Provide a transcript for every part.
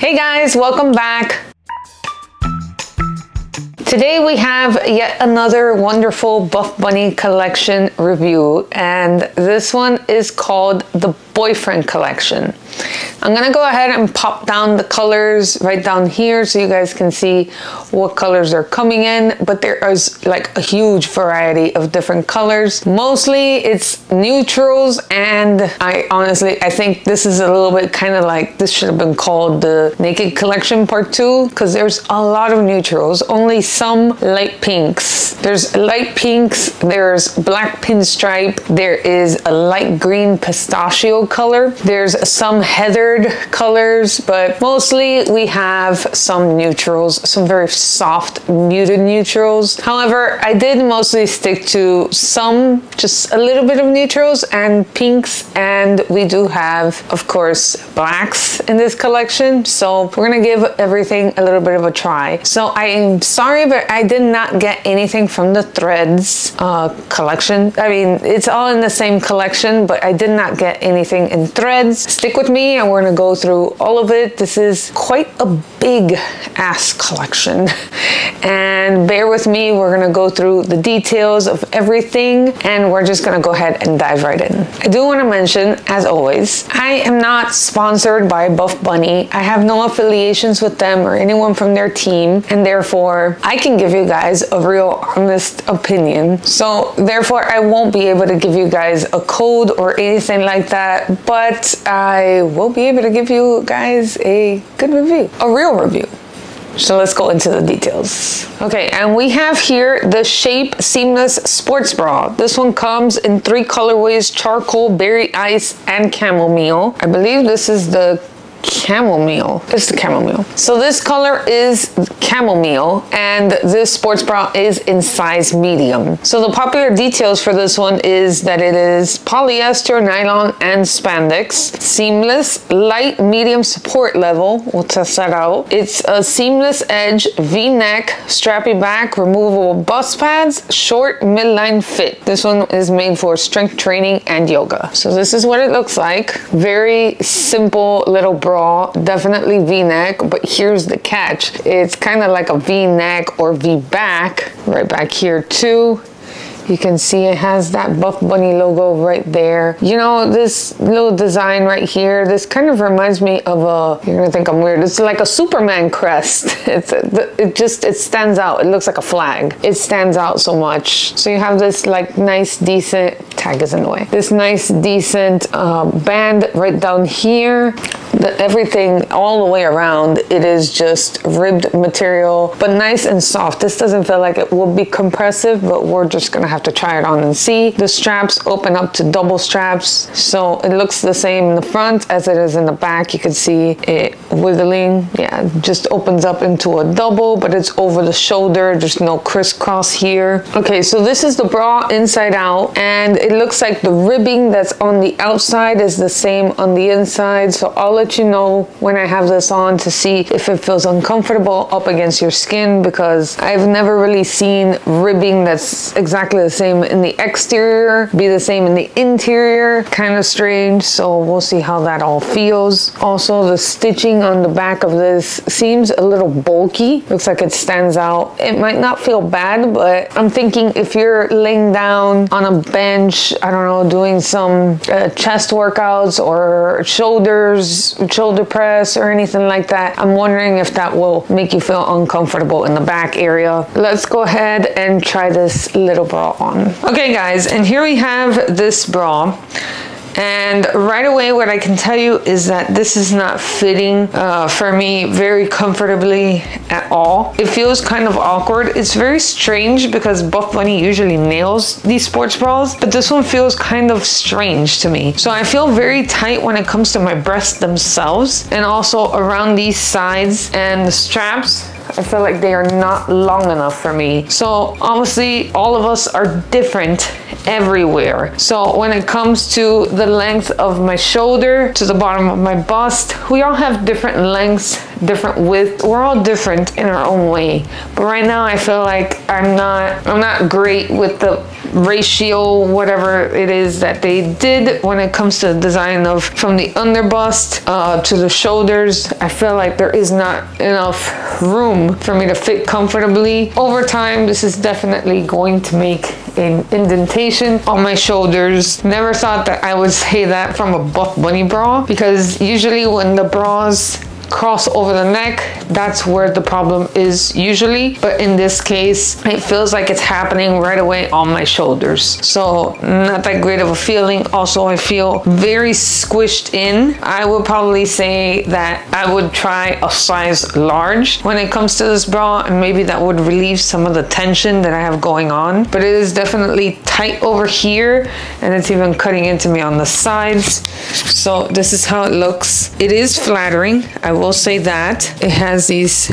Hey guys, welcome back. Today we have yet another wonderful Buff Bunny collection review and this one is called the Boyfriend Collection. I'm gonna go ahead and pop down the colors right down here so you guys can see what colors are coming in, but there is like a huge variety of different colors. Mostly it's neutrals and I honestly, I think this is a little bit kind of like, this should have been called the Naked Collection Part 2 because there's a lot of neutrals, only some light pinks. There's light pinks, there's black pinstripe, there is a light green pistachio color, there's some heathered colors, but mostly we have some neutrals, some very soft muted neutrals. However, I did mostly stick to some, just a little bit of neutrals and pinks, and we do have, of course, blacks in this collection. So we're gonna give everything a little bit of a try. So I am sorry, but I did not get anything from the Threads uh, collection. I mean, it's all in the same collection, but I did not get anything in Threads. Stick with me and we're gonna go through all of it. This is quite a big ass collection. And bear with me, we're gonna go through the details of everything and we're just gonna go ahead and dive right in. I do wanna mention, as always, I am not sponsored by Buff Bunny. I have no affiliations with them or anyone from their team and therefore I can give you guys a real honest opinion. So therefore I won't be able to give you guys a code or anything like that, but I will be able to give you guys a good review, a real review. So let's go into the details. Okay, and we have here the Shape Seamless Sports Bra. This one comes in three colorways, charcoal, berry ice, and chamomile. I believe this is the chamomile. It's the chamomile. So this color is chamomile and this sports bra is in size medium. So the popular details for this one is that it is polyester, nylon, and spandex. Seamless, light, medium support level. We'll test that out. It's a seamless edge, V-neck, strappy back, removable bust pads, short midline fit. This one is made for strength training and yoga. So this is what it looks like. Very simple little bra bra, definitely v-neck, but here's the catch. It's kind of like a v-neck or v-back right back here too. You can see it has that Buff Bunny logo right there. You know, this little design right here, this kind of reminds me of a, you're gonna think I'm weird, it's like a Superman crest. It's It just, it stands out. It looks like a flag. It stands out so much. So you have this like nice, decent, tag is in the way, this nice, decent uh, band right down here the, everything all the way around, it is just ribbed material, but nice and soft. This doesn't feel like it will be compressive, but we're just gonna have to try it on and see. The straps open up to double straps, so it looks the same in the front as it is in the back. You can see it wiggling. Yeah, just opens up into a double, but it's over the shoulder. There's no crisscross here. Okay, so this is the bra inside out, and it looks like the ribbing that's on the outside is the same on the inside. So I'll let you know when I have this on to see if it feels uncomfortable up against your skin because I've never really seen ribbing that's exactly the same in the exterior be the same in the interior. Kind of strange, so we'll see how that all feels. Also, the stitching on the back of this seems a little bulky. Looks like it stands out. It might not feel bad, but I'm thinking if you're laying down on a bench, I don't know, doing some uh, chest workouts or shoulders, shoulder press or anything like that. I'm wondering if that will make you feel uncomfortable in the back area. Let's go ahead and try this little bra on. Okay guys, and here we have this bra. And right away, what I can tell you is that this is not fitting uh, for me very comfortably at all. It feels kind of awkward. It's very strange because Buff Bunny usually nails these sports bras, but this one feels kind of strange to me. So I feel very tight when it comes to my breasts themselves and also around these sides and the straps I feel like they are not long enough for me. So obviously all of us are different everywhere. So when it comes to the length of my shoulder to the bottom of my bust, we all have different lengths, different width. We're all different in our own way. But right now I feel like I'm not I'm not great with the ratio, whatever it is that they did when it comes to the design of from the underbust uh, to the shoulders. I feel like there is not enough room for me to fit comfortably. Over time, this is definitely going to make an indentation on my shoulders. Never thought that I would say that from a Buff Bunny bra because usually when the bras cross over the neck, that's where the problem is usually. But in this case, it feels like it's happening right away on my shoulders. So not that great of a feeling. Also, I feel very squished in. I would probably say that I would try a size large when it comes to this bra and maybe that would relieve some of the tension that I have going on. But it is definitely tight over here and it's even cutting into me on the sides. So this is how it looks. It is flattering. I will say that. It has these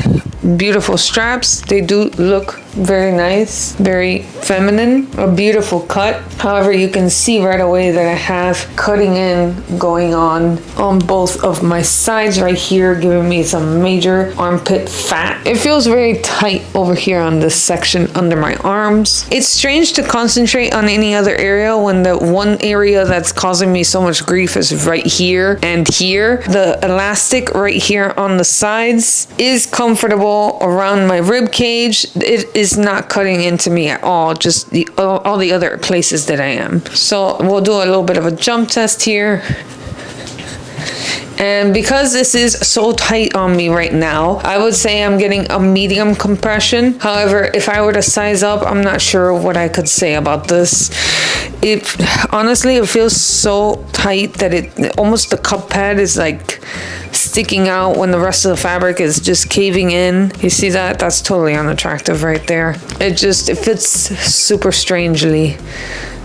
beautiful straps. They do look very nice, very feminine, a beautiful cut. However, you can see right away that I have cutting in going on on both of my sides right here, giving me some major armpit fat. It feels very tight over here on this section under my arms. It's strange to concentrate on any other area when the one area that's causing me so much grief is right here and here. The elastic right here on the sides is comfortable around my rib cage. It is not cutting into me at all, just the all, all the other places that I am. So we'll do a little bit of a jump test here. And because this is so tight on me right now, I would say I'm getting a medium compression. However, if I were to size up, I'm not sure what I could say about this. It honestly, it feels so tight that it almost the cup pad is like sticking out when the rest of the fabric is just caving in. You see that? That's totally unattractive right there. It just, it fits super strangely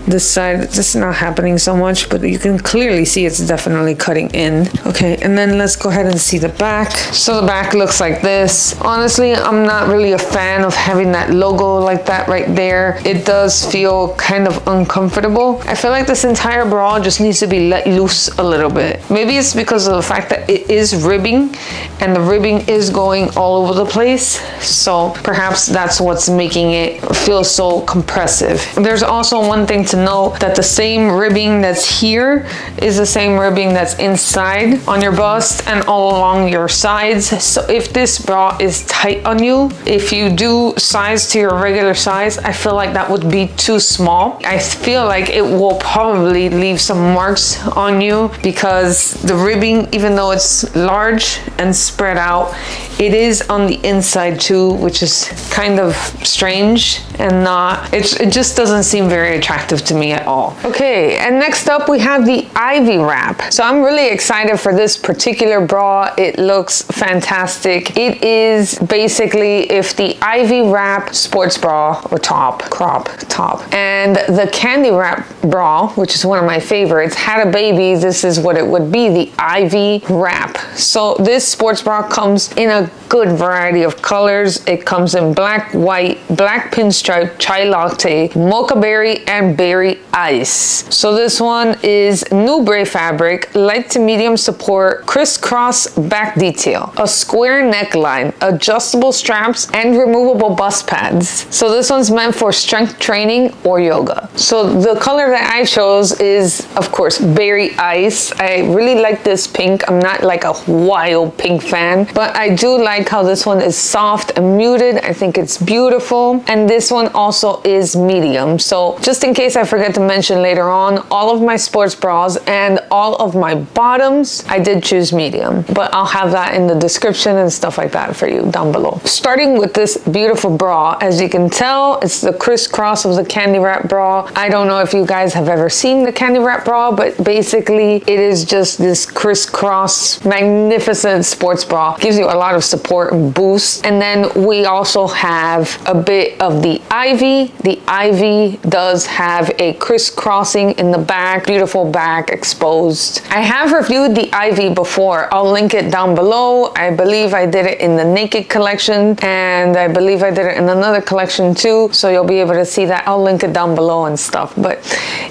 this side this is not happening so much but you can clearly see it's definitely cutting in. Okay and then let's go ahead and see the back. So the back looks like this. Honestly i'm not really a fan of having that logo like that right there. It does feel kind of uncomfortable. I feel like this entire bra just needs to be let loose a little bit. Maybe it's because of the fact that it is ribbing and the ribbing is going all over the place. So perhaps that's what's making it feel so compressive. There's also one thing to to know that the same ribbing that's here is the same ribbing that's inside on your bust and all along your sides. So if this bra is tight on you, if you do size to your regular size, I feel like that would be too small. I feel like it will probably leave some marks on you because the ribbing, even though it's large and spread out, it is on the inside too, which is kind of strange and not, it, it just doesn't seem very attractive to me at all. Okay, and next up we have the Ivy Wrap. So I'm really excited for this particular bra. It looks fantastic. It is basically if the Ivy Wrap sports bra or top, crop top, and the Candy Wrap bra, which is one of my favorites, had a baby, this is what it would be, the Ivy Wrap. So this sports bra comes in a good variety of colors. It comes in black, white, black pinstripe, chai latte, mocha berry, and berry ice. So this one is Nubray fabric, light to medium support, crisscross back detail, a square neckline, adjustable straps, and removable bust pads. So this one's meant for strength training or yoga. So the color that I chose is, of course, berry ice. I really like this pink. I'm not like a wild pink fan, but I do like how this one is soft and muted. I think it's beautiful. And this one also is medium. So just in case I forget to mention later on, all of my sports bras and all of my bottoms, I did choose medium, but I'll have that in the description and stuff like that for you down below. Starting with this beautiful bra, as you can tell, it's the crisscross of the candy wrap bra. I don't know if you guys have ever seen the candy wrap bra, but basically it is just this crisscross, magnificent sports bra. Gives you a lot of support and boost. And then we also have a bit of the ivy. The ivy does have a crisscrossing in the back, beautiful back exposed. I have reviewed the ivy before. I'll link it down below. I believe I did it in the naked collection and I believe I did it in another collection too. So you'll be able to see that. I'll link it down below and stuff. But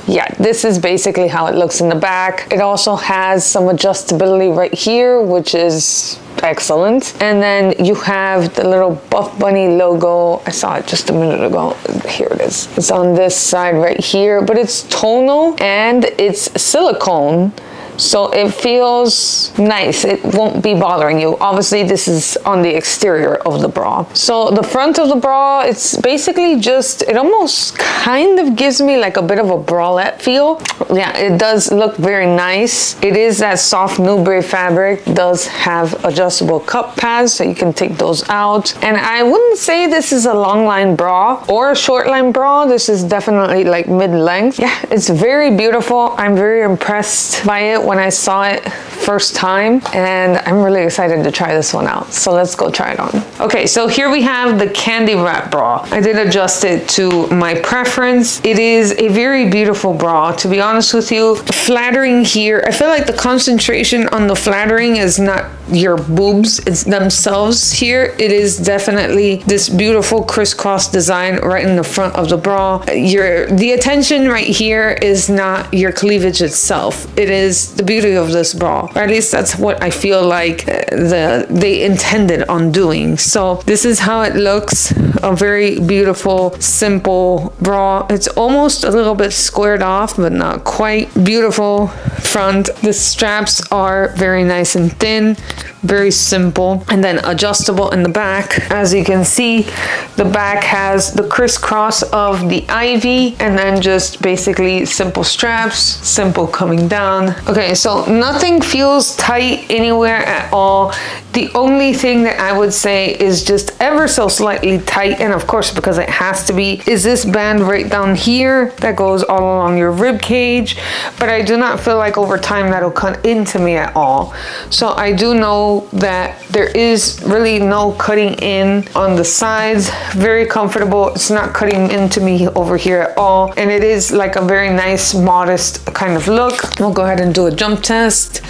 yeah, this is basically how it looks in the back. It also has some adjustability right here, which is excellent. And then you have the little Buff Bunny logo. I saw it just a minute ago. Here it is. It's on this side right here, but it's tonal and it's silicone so it feels nice. It won't be bothering you. Obviously, this is on the exterior of the bra. So the front of the bra, it's basically just, it almost kind of gives me like a bit of a bralette feel. Yeah, it does look very nice. It is that soft nubray fabric, does have adjustable cup pads, so you can take those out. And I wouldn't say this is a long line bra or a short line bra. This is definitely like mid-length. Yeah, it's very beautiful. I'm very impressed by it when I saw it first time and I'm really excited to try this one out. So let's go try it on. Okay, so here we have the candy wrap bra. I did adjust it to my preference. It is a very beautiful bra, to be honest with you. Flattering here, I feel like the concentration on the flattering is not your boobs it's themselves here. It is definitely this beautiful crisscross design right in the front of the bra. Your The attention right here is not your cleavage itself. It is the beauty of this bra or at least that's what I feel like uh, the they intended on doing. So this is how it looks, a very beautiful, simple bra. It's almost a little bit squared off, but not quite. Beautiful front. The straps are very nice and thin very simple and then adjustable in the back as you can see the back has the crisscross of the ivy and then just basically simple straps simple coming down okay so nothing feels tight anywhere at all the only thing that I would say is just ever so slightly tight, and of course because it has to be, is this band right down here that goes all along your rib cage. But I do not feel like over time that'll cut into me at all. So I do know that there is really no cutting in on the sides. Very comfortable. It's not cutting into me over here at all. And it is like a very nice, modest kind of look. We'll go ahead and do a jump test.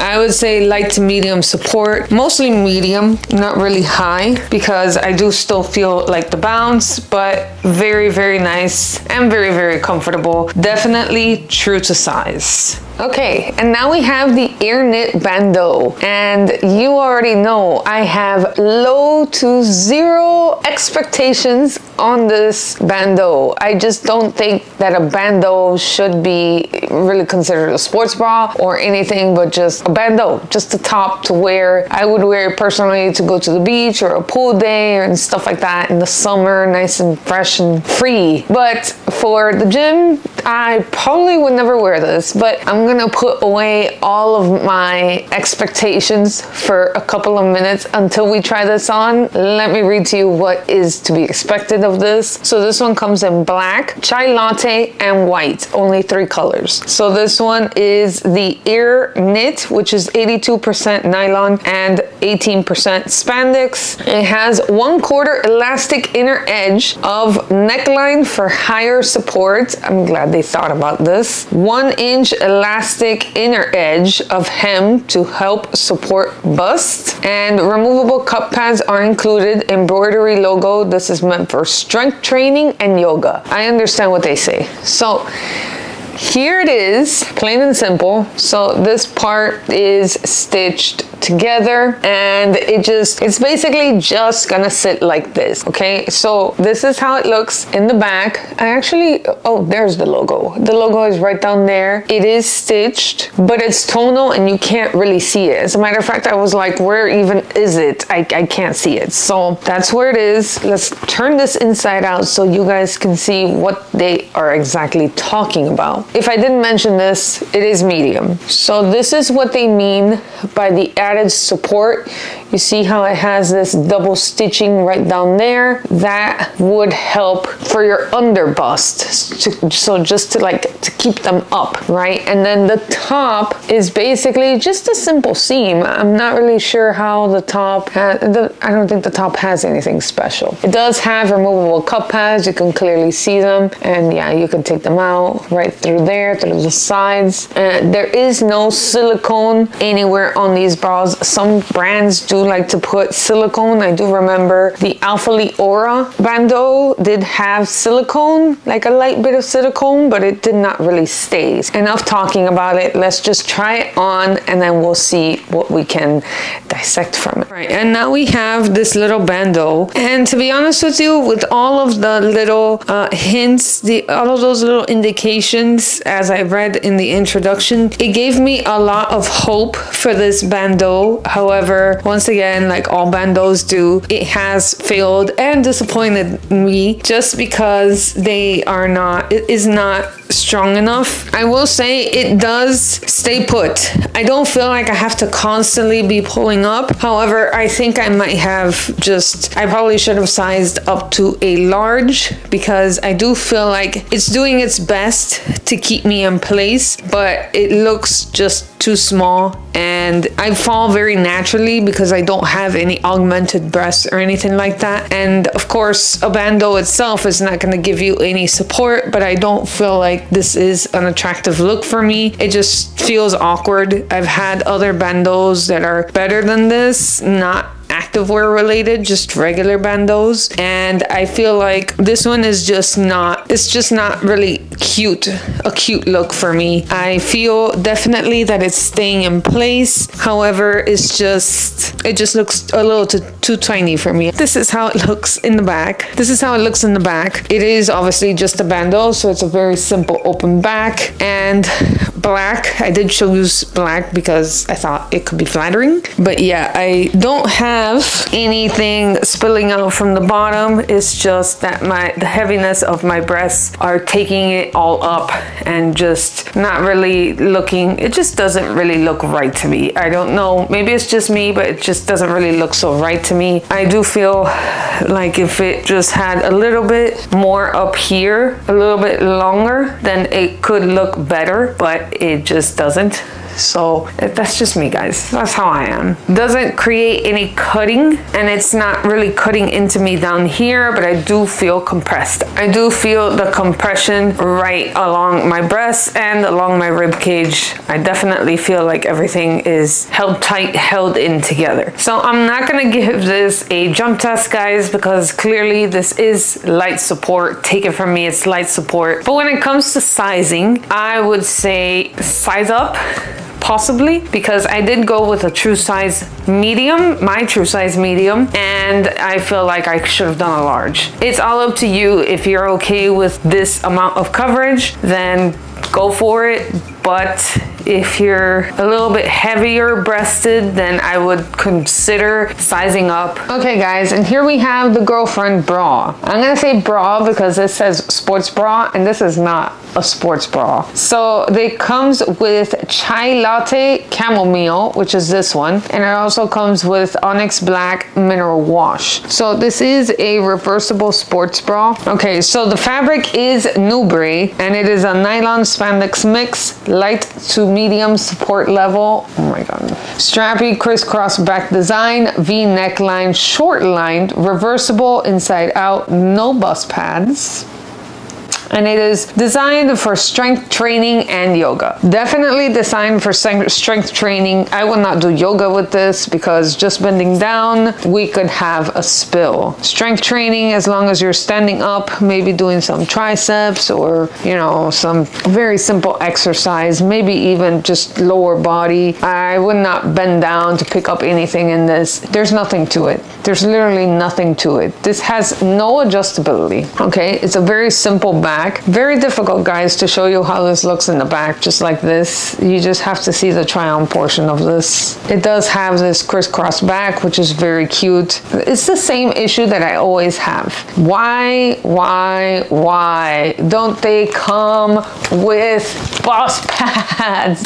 I would say light to medium support, mostly medium, not really high because I do still feel like the bounce, but very, very nice and very, very comfortable. Definitely true to size. Okay, and now we have the Air Knit bandeau. And you already know I have low to zero expectations on this bandeau. I just don't think that a bandeau should be really considered a sports bra or anything but just a bandeau, just the top to wear. I would wear it personally to go to the beach or a pool day and stuff like that in the summer, nice and fresh and free. But for the gym, I probably would never wear this, but I'm gonna put away all of my expectations for a couple of minutes until we try this on. Let me read to you what is to be expected of this. So this one comes in black, chai latte, and white, only three colors. So this one is the Air Knit, which is 82% nylon and 18% spandex. It has one quarter elastic inner edge of neckline for higher support. I'm glad they thought about this. One inch elastic inner edge of hem to help support bust. And removable cup pads are included. Embroidery logo. This is meant for strength training and yoga. I understand what they say. So here it is, plain and simple. So this part is stitched together and it just, it's basically just gonna sit like this, okay? So this is how it looks in the back. I actually, oh, there's the logo. The logo is right down there. It is stitched, but it's tonal and you can't really see it. As a matter of fact, I was like, where even is it? I, I can't see it. So that's where it is. Let's turn this inside out so you guys can see what they are exactly talking about. If I didn't mention this, it is medium. So this is what they mean by the added support. You see how it has this double stitching right down there? That would help for your under bust. So just to like, to keep them up, right? And then the top is basically just a simple seam. I'm not really sure how the top, has, I don't think the top has anything special. It does have removable cup pads. You can clearly see them. And yeah, you can take them out right through there, through the sides. Uh, there is no silicone anywhere on these bras. Some brands do like to put silicone. I do remember the Alphalete Aura bandeau did have silicone, like a light bit of silicone, but it did not really stay. Enough talking about it. Let's just try it on and then we'll see what we can dissect from it. Right, and now we have this little bandeau. And to be honest with you, with all of the little uh, hints, the all of those little indications, as I read in the introduction, it gave me a lot of hope for this bandeau. However, once again, like all bandeaus do, it has failed and disappointed me just because they are not, it is not strong enough. I will say it does stay put. I don't feel like I have to constantly be pulling up. However, I think I might have just, I probably should have sized up to a large because I do feel like it's doing its best to keep me in place, but it looks just too small and I fall very naturally because I don't have any augmented breasts or anything like that. And of course, a bandeau itself is not going to give you any support, but I don't feel like this is an attractive look for me. It just feels awkward. I've had other bandeaus that are better than this, not activewear related, just regular bandeaus. And I feel like this one is just not, it's just not really cute, a cute look for me. I feel definitely that it's staying in place. However, it's just, it just looks a little too, too tiny for me. This is how it looks in the back. This is how it looks in the back. It is obviously just a bandeau, so it's a very simple open back and black. I did choose black because I thought it could be flattering. But yeah, I don't have anything spilling out from the bottom. It's just that my the heaviness of my breasts are taking it all up and just not really looking, it just doesn't really look right to me. I don't know, maybe it's just me, but it just doesn't really look so right to me. I do feel like if it just had a little bit more up here, a little bit longer, then it could look better, but it just doesn't. So that's just me guys. That's how I am. Doesn't create any cutting and it's not really cutting into me down here, but I do feel compressed. I do feel the compression right along my breasts and along my rib cage. I definitely feel like everything is held tight, held in together. So I'm not gonna give this a jump test guys because clearly this is light support. Take it from me, it's light support. But when it comes to sizing, I would say size up possibly because I did go with a true size medium, my true size medium, and I feel like I should have done a large. It's all up to you. If you're okay with this amount of coverage, then go for it. But if you're a little bit heavier breasted, then I would consider sizing up. Okay guys, and here we have the girlfriend bra. I'm gonna say bra because it says sports bra and this is not a sports bra. So it comes with chai latte chamomile, which is this one. And it also comes with onyx black mineral wash. So this is a reversible sports bra. Okay, so the fabric is Nubri and it is a nylon spandex mix, light to medium support level. Oh my God. Strappy crisscross back design, V neckline, short lined, reversible inside out, no bust pads and it is designed for strength training and yoga. Definitely designed for strength training. I will not do yoga with this because just bending down, we could have a spill. Strength training, as long as you're standing up, maybe doing some triceps or, you know, some very simple exercise, maybe even just lower body. I would not bend down to pick up anything in this. There's nothing to it. There's literally nothing to it. This has no adjustability, okay? It's a very simple back back. Very difficult, guys, to show you how this looks in the back, just like this. You just have to see the try-on portion of this. It does have this crisscross back, which is very cute. It's the same issue that I always have. Why, why, why don't they come with boss pads?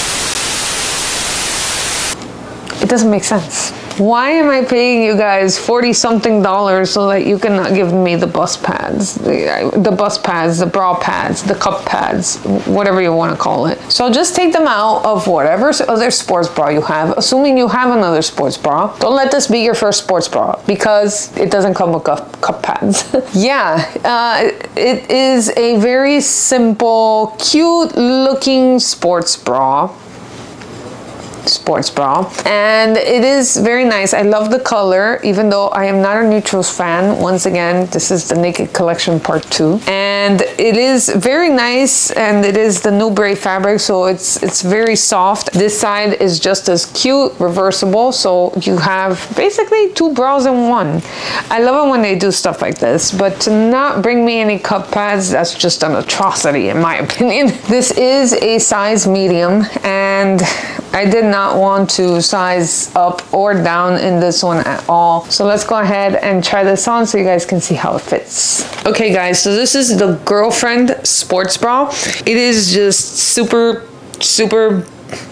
It doesn't make sense. Why am I paying you guys 40 something dollars so that you cannot give me the bus pads, the, the bust pads, the bra pads, the cup pads, whatever you want to call it. So just take them out of whatever other sports bra you have, assuming you have another sports bra. Don't let this be your first sports bra because it doesn't come with cup, cup pads. yeah, uh, it is a very simple, cute looking sports bra sports bra. And it is very nice. I love the color even though i am not a neutrals fan. Once again this is the naked collection part two. And it is very nice and it is the Nubray fabric so it's it's very soft. This side is just as cute reversible so you have basically two bras in one. I love it when they do stuff like this but to not bring me any cup pads that's just an atrocity in my opinion. This is a size medium and I did not want to size up or down in this one at all. So let's go ahead and try this on so you guys can see how it fits. Okay guys, so this is the Girlfriend Sports Bra. It is just super, super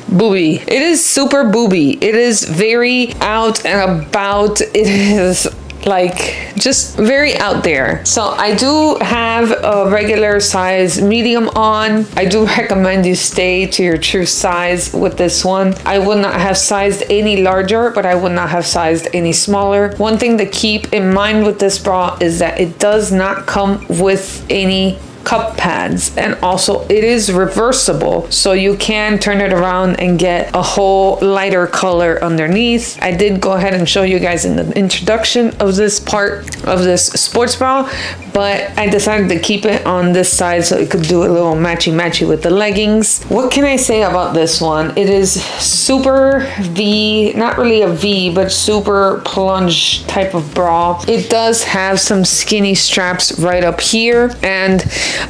booby. It is super booby. It is very out and about. It is like just very out there. So I do have a regular size medium on. I do recommend you stay to your true size with this one. I would not have sized any larger, but I would not have sized any smaller. One thing to keep in mind with this bra is that it does not come with any cup pads and also it is reversible so you can turn it around and get a whole lighter color underneath I did go ahead and show you guys in the introduction of this part of this sports bra but I decided to keep it on this side so it could do a little matchy matchy with the leggings. What can I say about this one? It is super V, not really a V, but super plunge type of bra. It does have some skinny straps right up here and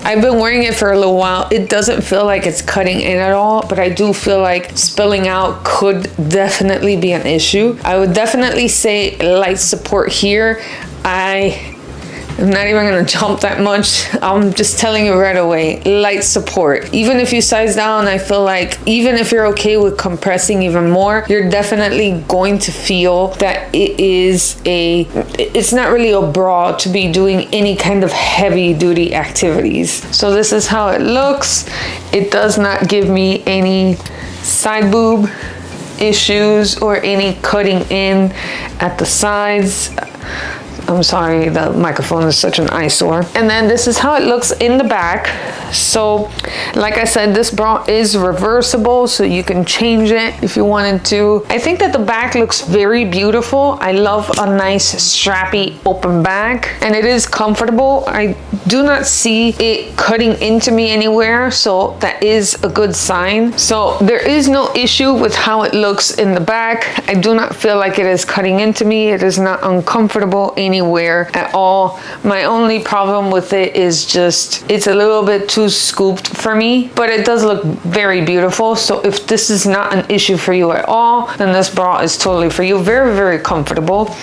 I've been wearing it for a little while. It doesn't feel like it's cutting in at all, but I do feel like spilling out could definitely be an issue. I would definitely say light support here. I I'm not even gonna jump that much. I'm just telling you right away, light support. Even if you size down, I feel like even if you're okay with compressing even more, you're definitely going to feel that it is a, it's not really a bra to be doing any kind of heavy duty activities. So this is how it looks. It does not give me any side boob issues or any cutting in at the sides. I'm sorry, the microphone is such an eyesore. And then this is how it looks in the back. So, like I said, this bra is reversible, so you can change it if you wanted to. I think that the back looks very beautiful. I love a nice strappy open back, and it is comfortable. I do not see it cutting into me anywhere, so that is a good sign. So there is no issue with how it looks in the back. I do not feel like it is cutting into me. It is not uncomfortable anywhere anywhere at all. My only problem with it is just it's a little bit too scooped for me, but it does look very beautiful. So if this is not an issue for you at all, then this bra is totally for you. Very, very comfortable.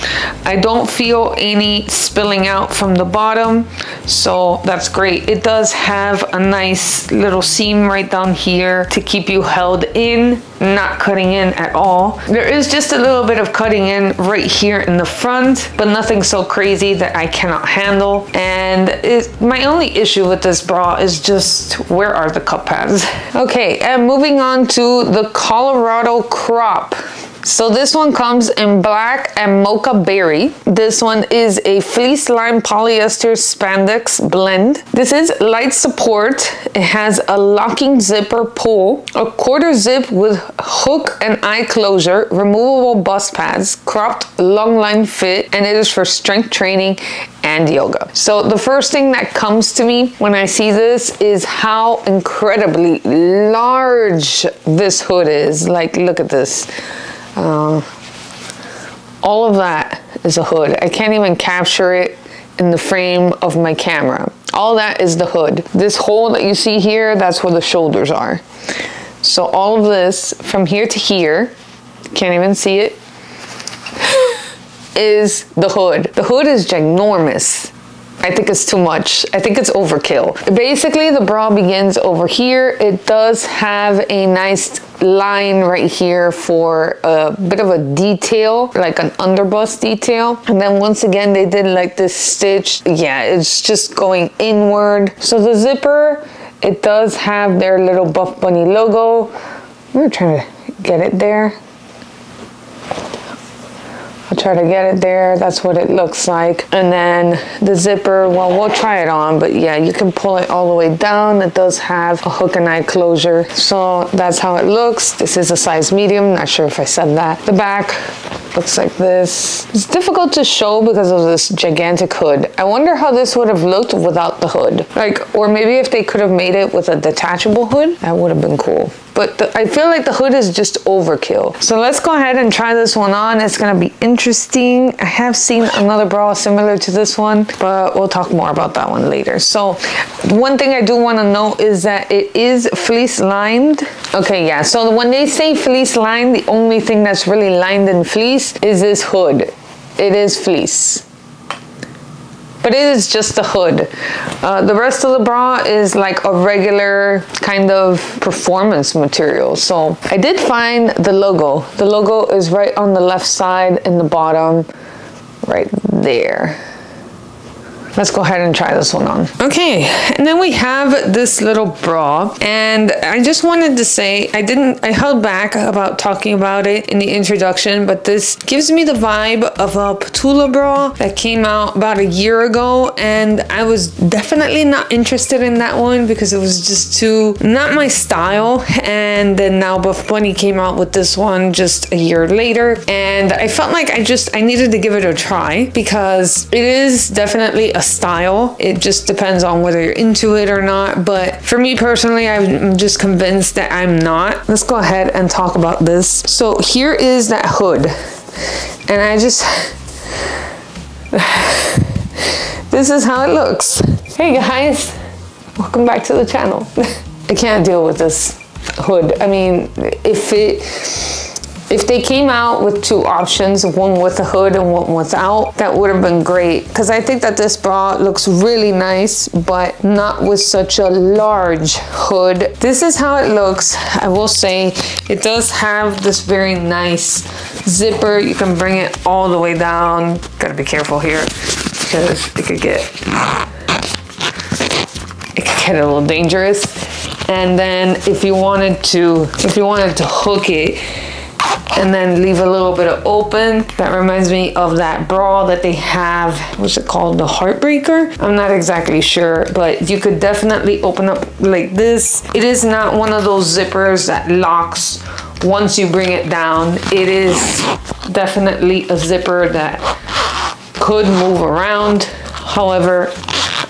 I don't feel any spilling out from the bottom, so that's great. It does have a nice little seam right down here to keep you held in not cutting in at all. There is just a little bit of cutting in right here in the front, but nothing so crazy that I cannot handle. And it, my only issue with this bra is just where are the cup pads? Okay, and moving on to the Colorado Crop. So this one comes in black and mocha berry. This one is a fleece lined polyester spandex blend. This is light support. It has a locking zipper pull, a quarter zip with hook and eye closure, removable bust pads, cropped long line fit, and it is for strength training and yoga. So the first thing that comes to me when I see this is how incredibly large this hood is. Like, look at this. Uh, all of that is a hood. I can't even capture it in the frame of my camera. All that is the hood. This hole that you see here, that's where the shoulders are. So all of this from here to here, can't even see it, is the hood. The hood is ginormous. I think it's too much. I think it's overkill. Basically, the bra begins over here. It does have a nice line right here for a bit of a detail, like an underbust detail. And then once again, they did like this stitch. Yeah, it's just going inward. So the zipper, it does have their little Buff Bunny logo. I'm trying to get it there. I'll try to get it there. That's what it looks like. And then the zipper, well, we'll try it on, but yeah, you can pull it all the way down. It does have a hook and eye closure. So that's how it looks. This is a size medium. Not sure if I said that. The back looks like this. It's difficult to show because of this gigantic hood. I wonder how this would have looked without the hood. Like, or maybe if they could have made it with a detachable hood, that would have been cool but the, I feel like the hood is just overkill. So let's go ahead and try this one on. It's gonna be interesting. I have seen another bra similar to this one, but we'll talk more about that one later. So one thing I do wanna know is that it is fleece lined. Okay, yeah, so when they say fleece lined, the only thing that's really lined in fleece is this hood. It is fleece but it is just the hood. Uh, the rest of the bra is like a regular kind of performance material. So I did find the logo. The logo is right on the left side in the bottom, right there. Let's go ahead and try this one on. Okay, and then we have this little bra. And I just wanted to say, I didn't, I held back about talking about it in the introduction, but this gives me the vibe of a Petula bra that came out about a year ago. And I was definitely not interested in that one because it was just too, not my style. And then now Buff Bunny came out with this one just a year later. And I felt like I just, I needed to give it a try because it is definitely a style. It just depends on whether you're into it or not. But for me personally, I'm just convinced that I'm not. Let's go ahead and talk about this. So here is that hood. And I just, this is how it looks. Hey guys, welcome back to the channel. I can't deal with this hood. I mean, if it, if they came out with two options, one with a hood and one without, that would have been great. Because I think that this bra looks really nice, but not with such a large hood. This is how it looks. I will say it does have this very nice zipper. You can bring it all the way down. Gotta be careful here because it could get, it could get a little dangerous. And then if you wanted to, if you wanted to hook it, and then leave a little bit of open. That reminds me of that bra that they have, what's it called? The Heartbreaker? I'm not exactly sure, but you could definitely open up like this. It is not one of those zippers that locks once you bring it down. It is definitely a zipper that could move around. However,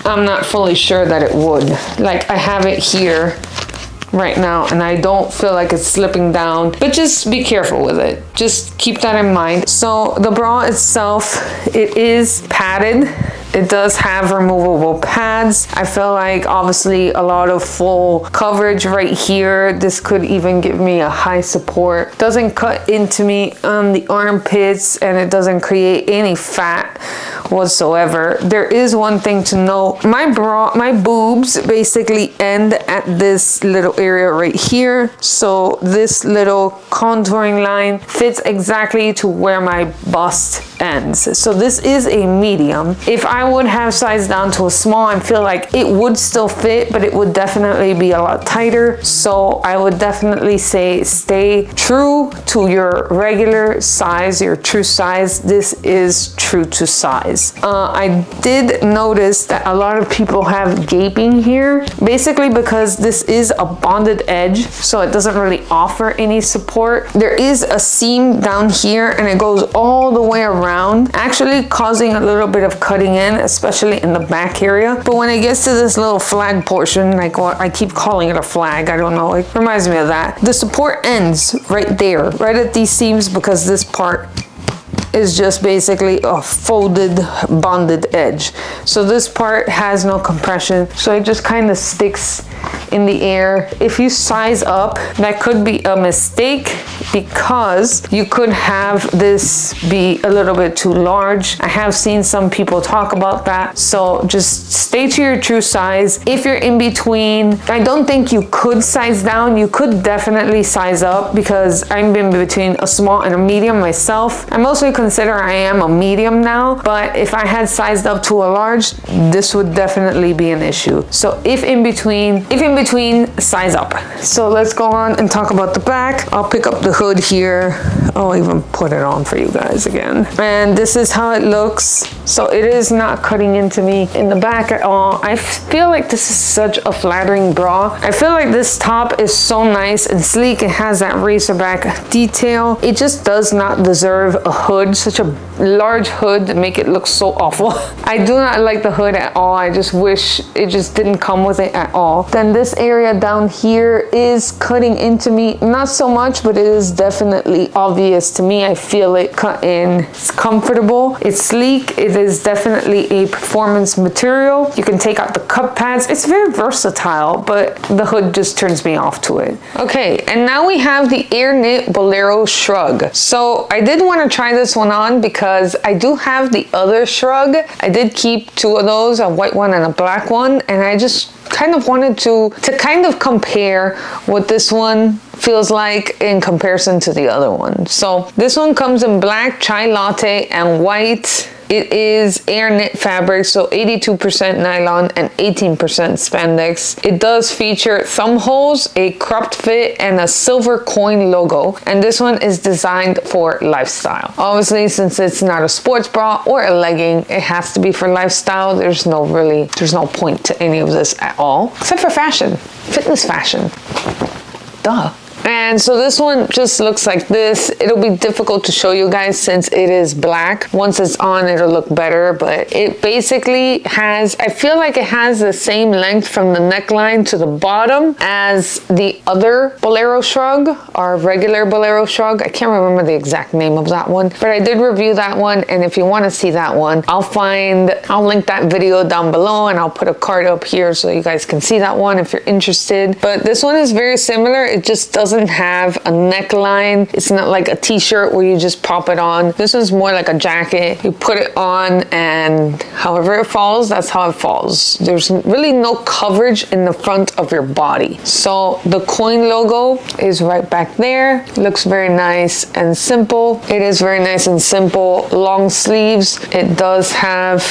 I'm not fully sure that it would. Like I have it here right now and I don't feel like it's slipping down but just be careful with it. Just keep that in mind. So the bra itself it is padded it does have removable pads. I feel like obviously a lot of full coverage right here. This could even give me a high support. Doesn't cut into me on the armpits and it doesn't create any fat whatsoever. There is one thing to note. My bra, my boobs basically end at this little area right here. So this little contouring line fits exactly to where my bust ends. So this is a medium. If I would have sized down to a small, I feel like it would still fit, but it would definitely be a lot tighter. So I would definitely say stay true to your regular size, your true size. This is true to size. Uh, I did notice that a lot of people have gaping here, basically because this is a bonded edge, so it doesn't really offer any support. There is a seam down here and it goes all the way around, actually causing a little bit of cutting especially in the back area. But when it gets to this little flag portion, like what I keep calling it a flag, I don't know, it reminds me of that. The support ends right there, right at these seams because this part is just basically a folded bonded edge. So this part has no compression. So it just kind of sticks in the air. If you size up, that could be a mistake because you could have this be a little bit too large. I have seen some people talk about that. So just stay to your true size. If you're in between, I don't think you could size down. You could definitely size up because I'm in between a small and a medium myself. I mostly consider I am a medium now, but if I had sized up to a large, this would definitely be an issue. So if in between, if in between, size up. So let's go on and talk about the back. I'll pick up the hood here. I'll even put it on for you guys again. And this is how it looks. So it is not cutting into me in the back at all. I feel like this is such a flattering bra. I feel like this top is so nice and sleek. It has that racer back detail. It just does not deserve a hood, such a large hood to make it look so awful. I do not like the hood at all. I just wish it just didn't come with it at all. Then this area down here is cutting into me. Not so much, but it is definitely obvious to me. I feel it cut in. It's comfortable. It's sleek. It is definitely a performance material. You can take out the cup pads. It's very versatile, but the hood just turns me off to it. Okay, and now we have the Air Knit Bolero Shrug. So I did want to try this one on because I do have the other shrug. I did keep two of those, a white one and a black one, and I just kind of wanted to to kind of compare what this one feels like in comparison to the other one. So this one comes in black, chai latte, and white. It is air knit fabric, so 82% nylon and 18% spandex. It does feature thumb holes, a cropped fit, and a silver coin logo. And this one is designed for lifestyle. Obviously, since it's not a sports bra or a legging, it has to be for lifestyle. There's no really, there's no point to any of this at all, except for fashion, fitness fashion. Duh. And so this one just looks like this. It'll be difficult to show you guys since it is black. Once it's on, it'll look better, but it basically has, I feel like it has the same length from the neckline to the bottom as the other Bolero Shrug, our regular Bolero Shrug. I can't remember the exact name of that one, but I did review that one. And if you want to see that one, I'll find, I'll link that video down below and I'll put a card up here so you guys can see that one if you're interested. But this one is very similar. It just doesn't doesn't have a neckline. It's not like a t-shirt where you just pop it on. This is more like a jacket. You put it on and however it falls, that's how it falls. There's really no coverage in the front of your body. So the coin logo is right back there. looks very nice and simple. It is very nice and simple. Long sleeves. It does have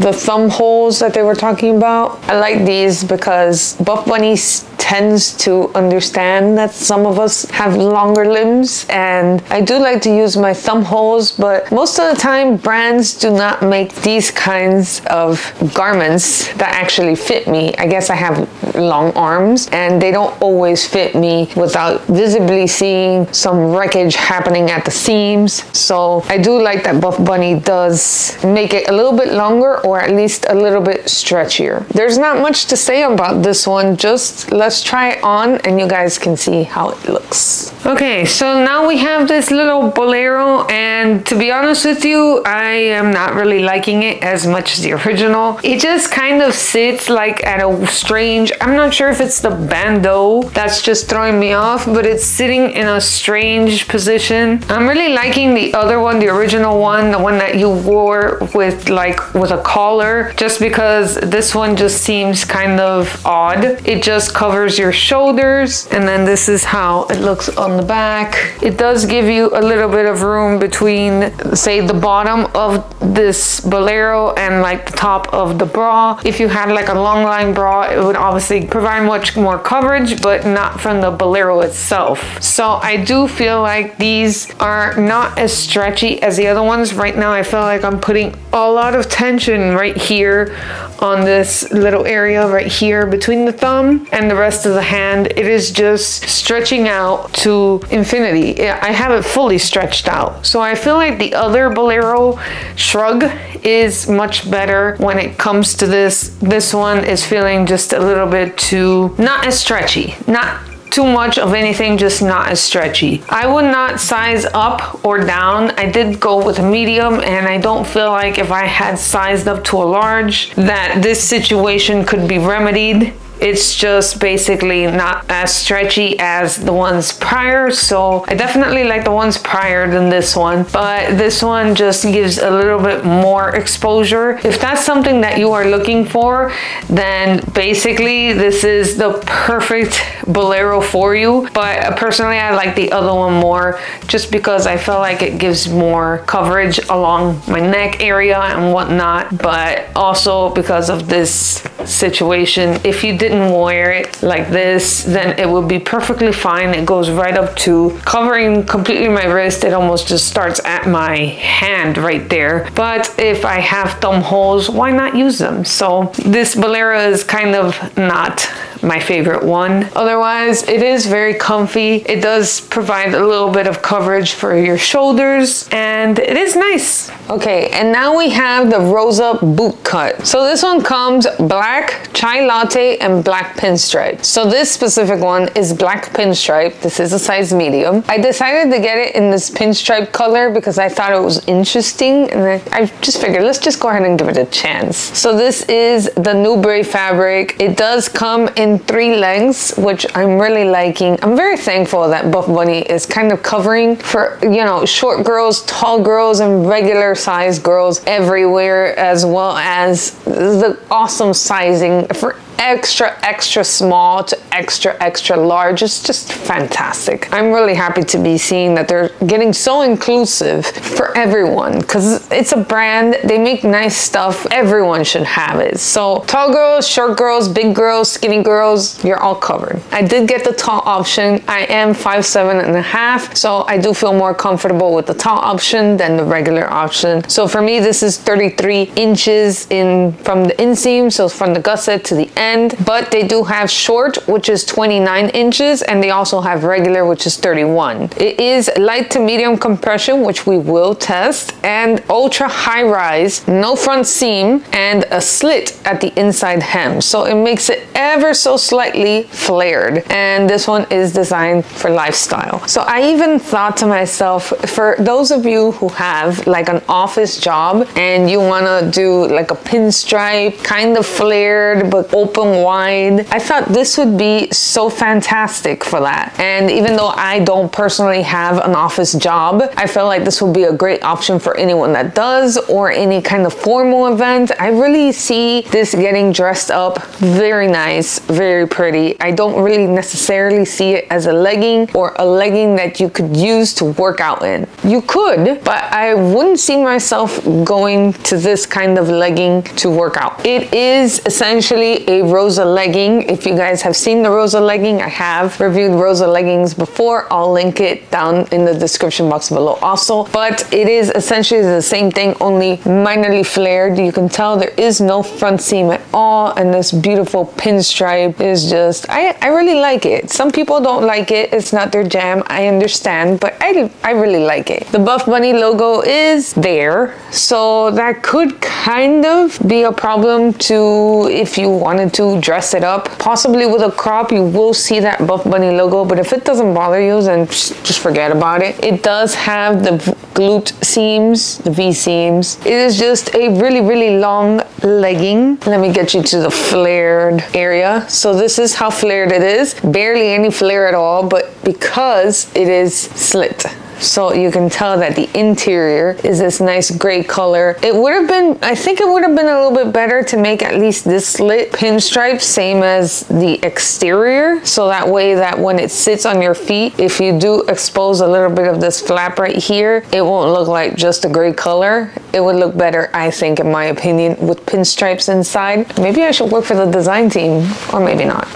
the thumb holes that they were talking about. I like these because Buff Bunnies tends to understand that some of us have longer limbs and I do like to use my thumb holes but most of the time brands do not make these kinds of garments that actually fit me. I guess I have long arms and they don't always fit me without visibly seeing some wreckage happening at the seams. So I do like that Buff Bunny does make it a little bit longer or at least a little bit stretchier. There's not much to say about this one, just let's try it on and you guys can see how it looks. Okay, so now we have this little bolero and to be honest with you, I am not really liking it as much as the original. It just kind of sits like at a strange, I'm not sure if it's the bandeau that's just throwing me off, but it's sitting in a strange position. I'm really liking the other one, the original one, the one that you wore with like with a collar, just because this one just seems kind of odd. It just covers covers your shoulders and then this is how it looks on the back. It does give you a little bit of room between say the bottom of this bolero and like the top of the bra. If you had like a long line bra it would obviously provide much more coverage but not from the bolero itself. So I do feel like these are not as stretchy as the other ones. Right now I feel like I'm putting a lot of tension right here on this little area right here between the thumb and the rest of the hand, it is just stretching out to infinity. I have it fully stretched out. So I feel like the other Bolero shrug is much better when it comes to this. This one is feeling just a little bit too, not as stretchy, not too much of anything, just not as stretchy. I would not size up or down. I did go with a medium and I don't feel like if I had sized up to a large that this situation could be remedied It's just basically not as stretchy as the ones prior. So I definitely like the ones prior than this one, but this one just gives a little bit more exposure. If that's something that you are looking for, then basically this is the perfect bolero for you. But personally, I like the other one more just because I feel like it gives more coverage along my neck area and whatnot. But also because of this situation, if you didn't wear it like this, then it would be perfectly fine. It goes right up to covering completely my wrist. It almost just starts at my hand right there. But if I have thumb holes, why not use them? So this Bolero is kind of not my favorite one. Otherwise, it is very comfy. It does provide a little bit of coverage for your shoulders and it is nice. Okay, and now we have the Rosa boot cut. So this one comes black, chai latte, and black pinstripe. So this specific one is black pinstripe. This is a size medium. I decided to get it in this pinstripe color because I thought it was interesting and I, I just figured let's just go ahead and give it a chance. So this is the Nubray fabric. It does come in three lengths, which I'm really liking. I'm very thankful that Buff Bunny is kind of covering for, you know, short girls, tall girls, and regular size girls everywhere, as well as the awesome sizing for extra, extra small to extra, extra large. It's just fantastic. I'm really happy to be seeing that they're getting so inclusive for everyone because it's a brand. They make nice stuff. Everyone should have it. So tall girls, short girls, big girls, skinny girls, you're all covered. I did get the tall option. I am five seven and a half, so I do feel more comfortable with the tall option than the regular option. So for me, this is 33 inches in from the inseam, so from the gusset to the end end, but they do have short, which is 29 inches, and they also have regular, which is 31. It is light to medium compression, which we will test, and ultra high rise, no front seam, and a slit at the inside hem. So it makes it ever so slightly flared. And this one is designed for lifestyle. So I even thought to myself, for those of you who have like an office job and you wanna do like a pinstripe, kind of flared, but open open wide. I thought this would be so fantastic for that. And even though I don't personally have an office job, I feel like this would be a great option for anyone that does or any kind of formal event. I really see this getting dressed up very nice, very pretty. I don't really necessarily see it as a legging or a legging that you could use to work out in. You could, but I wouldn't see myself going to this kind of legging to work out. It is essentially a Rosa legging. If you guys have seen the Rosa legging, I have reviewed Rosa leggings before. I'll link it down in the description box below also. But it is essentially the same thing, only minorly flared. You can tell there is no front seam at all. And this beautiful pinstripe is just, I, I really like it. Some people don't like it. It's not their jam. I understand, but I, I really like it. The Buff Bunny logo is there. So that could kind of be a problem to if you wanted to dress it up. Possibly with a crop, you will see that Buff Bunny logo, but if it doesn't bother you, then just forget about it. It does have the glute seams, the V seams. It is just a really, really long legging. Let me get you to the flared area. So this is how flared it is. Barely any flare at all, but because it is slit. So you can tell that the interior is this nice gray color. It would have been, I think it would have been a little bit better to make at least this slit pinstripe same as the exterior. So that way that when it sits on your feet, if you do expose a little bit of this flap right here, it won't look like just a gray color. It would look better, I think, in my opinion, with pinstripes inside. Maybe I should work for the design team, or maybe not.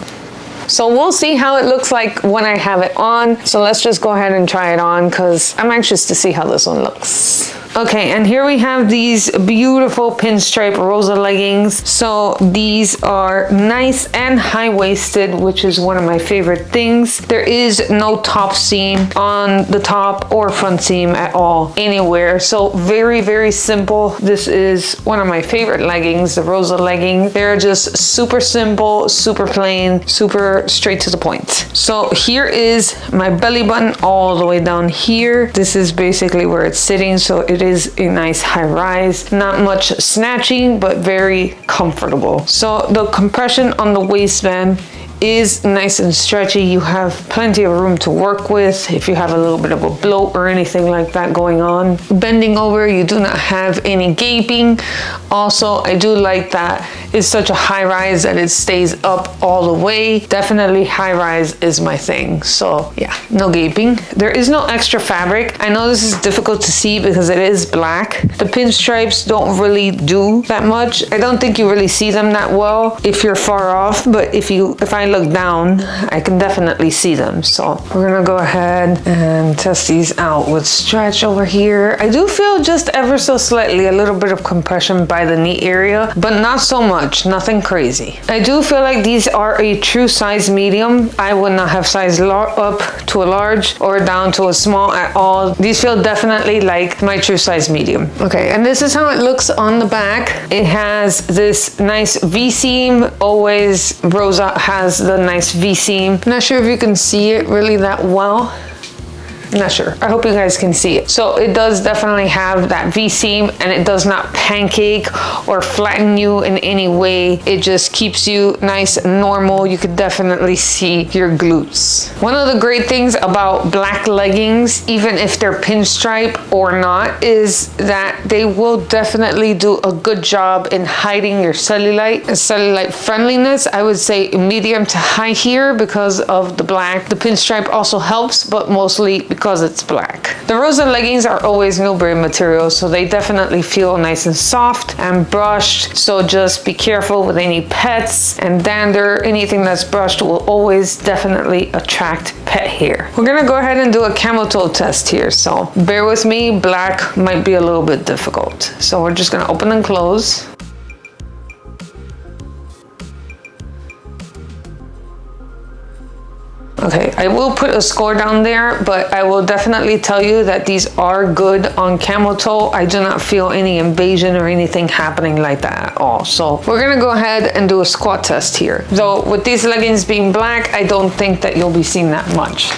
So we'll see how it looks like when I have it on. So let's just go ahead and try it on because I'm anxious to see how this one looks. Okay, and here we have these beautiful pinstripe Rosa leggings. So these are nice and high-waisted, which is one of my favorite things. There is no top seam on the top or front seam at all, anywhere. So very, very simple. This is one of my favorite leggings, the Rosa legging. They're just super simple, super plain, super straight to the point. So here is my belly button all the way down here. This is basically where it's sitting. So it is a nice high rise. Not much snatching, but very comfortable. So the compression on the waistband is nice and stretchy. You have plenty of room to work with if you have a little bit of a bloat or anything like that going on. Bending over, you do not have any gaping. Also, I do like that it's such a high rise that it stays up all the way. Definitely high rise is my thing. So yeah, no gaping. There is no extra fabric. I know this is difficult to see because it is black. The pinstripes don't really do that much. I don't think you really see them that well if you're far off, but if you if I look down, I can definitely see them. So we're gonna go ahead and test these out with stretch over here. I do feel just ever so slightly a little bit of compression by the knee area, but not so much, nothing crazy. I do feel like these are a true size medium. I would not have sized up to a large or down to a small at all. These feel definitely like my true size medium. Okay, and this is how it looks on the back. It has this nice V-seam. Always Rosa has the nice V-seam. Not sure if you can see it really that well. Not sure. I hope you guys can see it. So it does definitely have that V-seam and it does not pancake or flatten you in any way. It just keeps you nice and normal. You could definitely see your glutes. One of the great things about black leggings, even if they're pinstripe or not, is that they will definitely do a good job in hiding your cellulite. and Cellulite friendliness, I would say medium to high here because of the black. The pinstripe also helps, but mostly because it's black. The Rosa leggings are always Newbury material, so they definitely feel nice and soft and brushed. So just be careful with any pets and dander. Anything that's brushed will always definitely attract pet hair. We're gonna go ahead and do a camel toe test here. So bear with me, black might be a little bit difficult. So we're just gonna open and close. Okay, I will put a score down there, but I will definitely tell you that these are good on camel toe. I do not feel any invasion or anything happening like that at all. So we're gonna go ahead and do a squat test here. Though with these leggings being black, I don't think that you'll be seeing that much.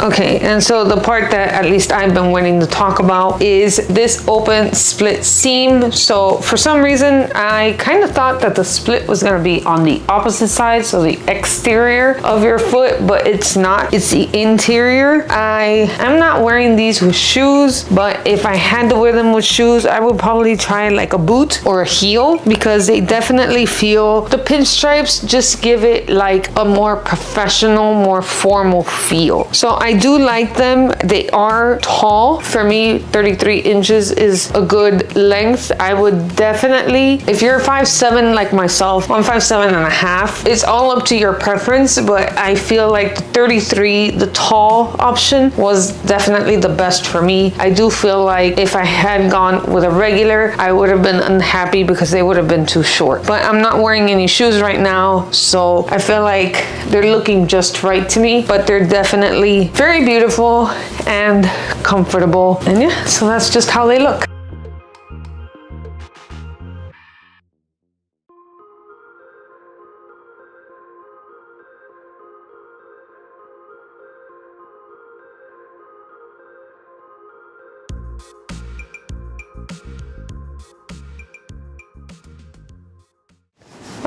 Okay, and so the part that at least I've been wanting to talk about is this open split seam. So for some reason, I kind of thought that the split was gonna be on the opposite side, so the exterior of your foot, but it's not, it's the interior. I am not wearing these with shoes, but if I had to wear them with shoes, I would probably try like a boot or a heel because they definitely feel, the pinstripes just give it like a more professional, more formal feel. So I I do like them. They are tall. For me, 33 inches is a good length. I would definitely, if you're 5'7 like myself, I'm 5'7 and a half, it's all up to your preference, but I feel like 33, the tall option was definitely the best for me. I do feel like if I had gone with a regular, I would have been unhappy because they would have been too short. But I'm not wearing any shoes right now, so I feel like they're looking just right to me, but they're definitely very beautiful and comfortable. And yeah, so that's just how they look.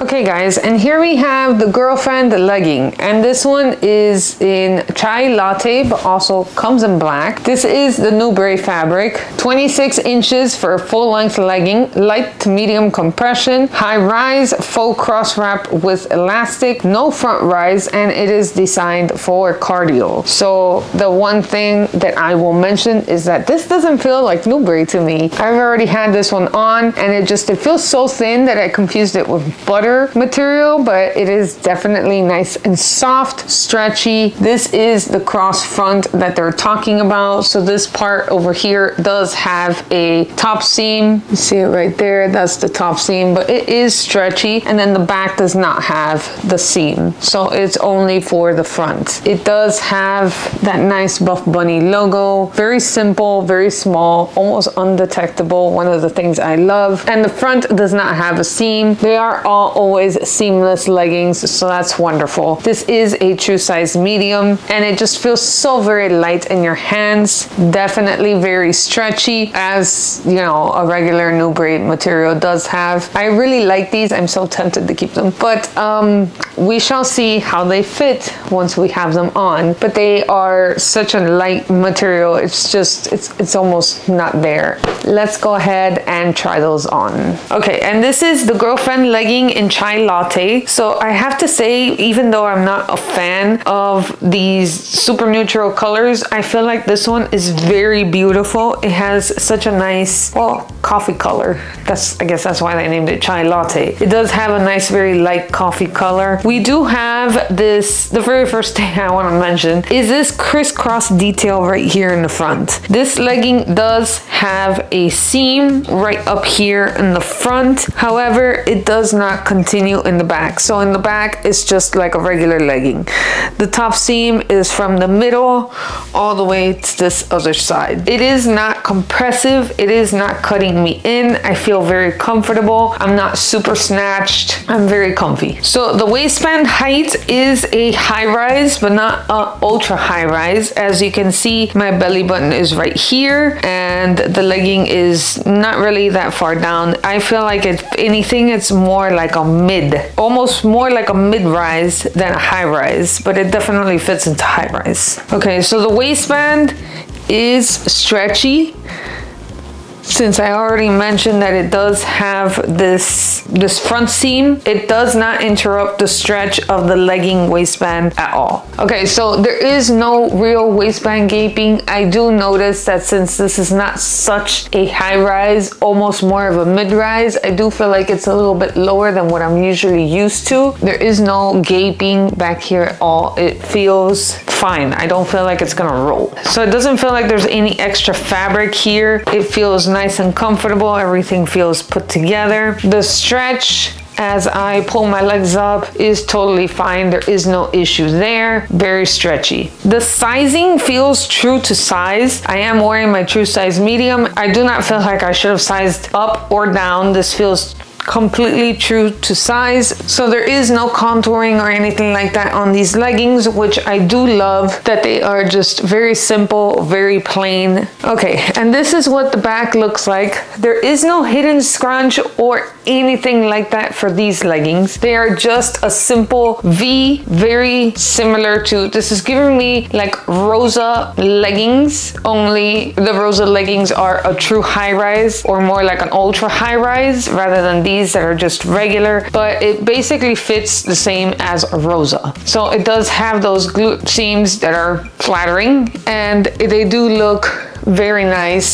Okay guys, and here we have the girlfriend legging, and this one is in chai latte, but also comes in black. This is the Newbury fabric, 26 inches for a full length legging, light to medium compression, high rise, full cross wrap with elastic, no front rise, and it is designed for cardio. So the one thing that I will mention is that this doesn't feel like Newbury to me. I've already had this one on, and it just, it feels so thin that I confused it with butter material, but it is definitely nice and soft, stretchy. This is the cross front that they're talking about. So this part over here does have a top seam. You see it right there, that's the top seam, but it is stretchy. And then the back does not have the seam. So it's only for the front. It does have that nice Buff Bunny logo. Very simple, very small, almost undetectable. One of the things I love. And the front does not have a seam. They are all always seamless leggings, so that's wonderful. This is a true size medium and it just feels so very light in your hands. Definitely very stretchy as, you know, a regular Nubray material does have. I really like these. I'm so tempted to keep them, but um, we shall see how they fit once we have them on. But they are such a light material. It's just, it's, it's almost not there. Let's go ahead and try those on. Okay, and this is the girlfriend legging in chai latte. So I have to say, even though I'm not a fan of these super neutral colors, I feel like this one is very beautiful. It has such a nice, well, coffee color. That's, I guess that's why they named it chai latte. It does have a nice, very light coffee color. We do have this, the very first thing I want to mention is this crisscross detail right here in the front. This legging does have a seam right up here in the front. However, it does not continue in the back. So in the back, it's just like a regular legging. The top seam is from the middle all the way to this other side. It is not compressive. It is not cutting me in. I feel very comfortable. I'm not super snatched. I'm very comfy. So the waistband height is a high rise, but not a ultra high rise. As you can see, my belly button is right here and the legging is not really that far down. I feel like if anything, it's more like a mid, almost more like a mid rise than a high rise, but it definitely fits into high rise. Okay, so the waistband is stretchy since I already mentioned that it does have this, this front seam, it does not interrupt the stretch of the legging waistband at all. Okay, so there is no real waistband gaping. I do notice that since this is not such a high rise, almost more of a mid rise, I do feel like it's a little bit lower than what I'm usually used to. There is no gaping back here at all. It feels fine. I don't feel like it's gonna roll. So it doesn't feel like there's any extra fabric here. It feels nice and comfortable. Everything feels put together. The stretch as I pull my legs up is totally fine. There is no issue there. Very stretchy. The sizing feels true to size. I am wearing my true size medium. I do not feel like I should have sized up or down. This feels completely true to size. So there is no contouring or anything like that on these leggings, which I do love that they are just very simple, very plain. Okay, and this is what the back looks like. There is no hidden scrunch or anything like that for these leggings. They are just a simple V, very similar to, this is giving me like Rosa leggings, only the Rosa leggings are a true high rise or more like an ultra high rise rather than these these that are just regular, but it basically fits the same as a Rosa. So it does have those glute seams that are flattering and they do look very nice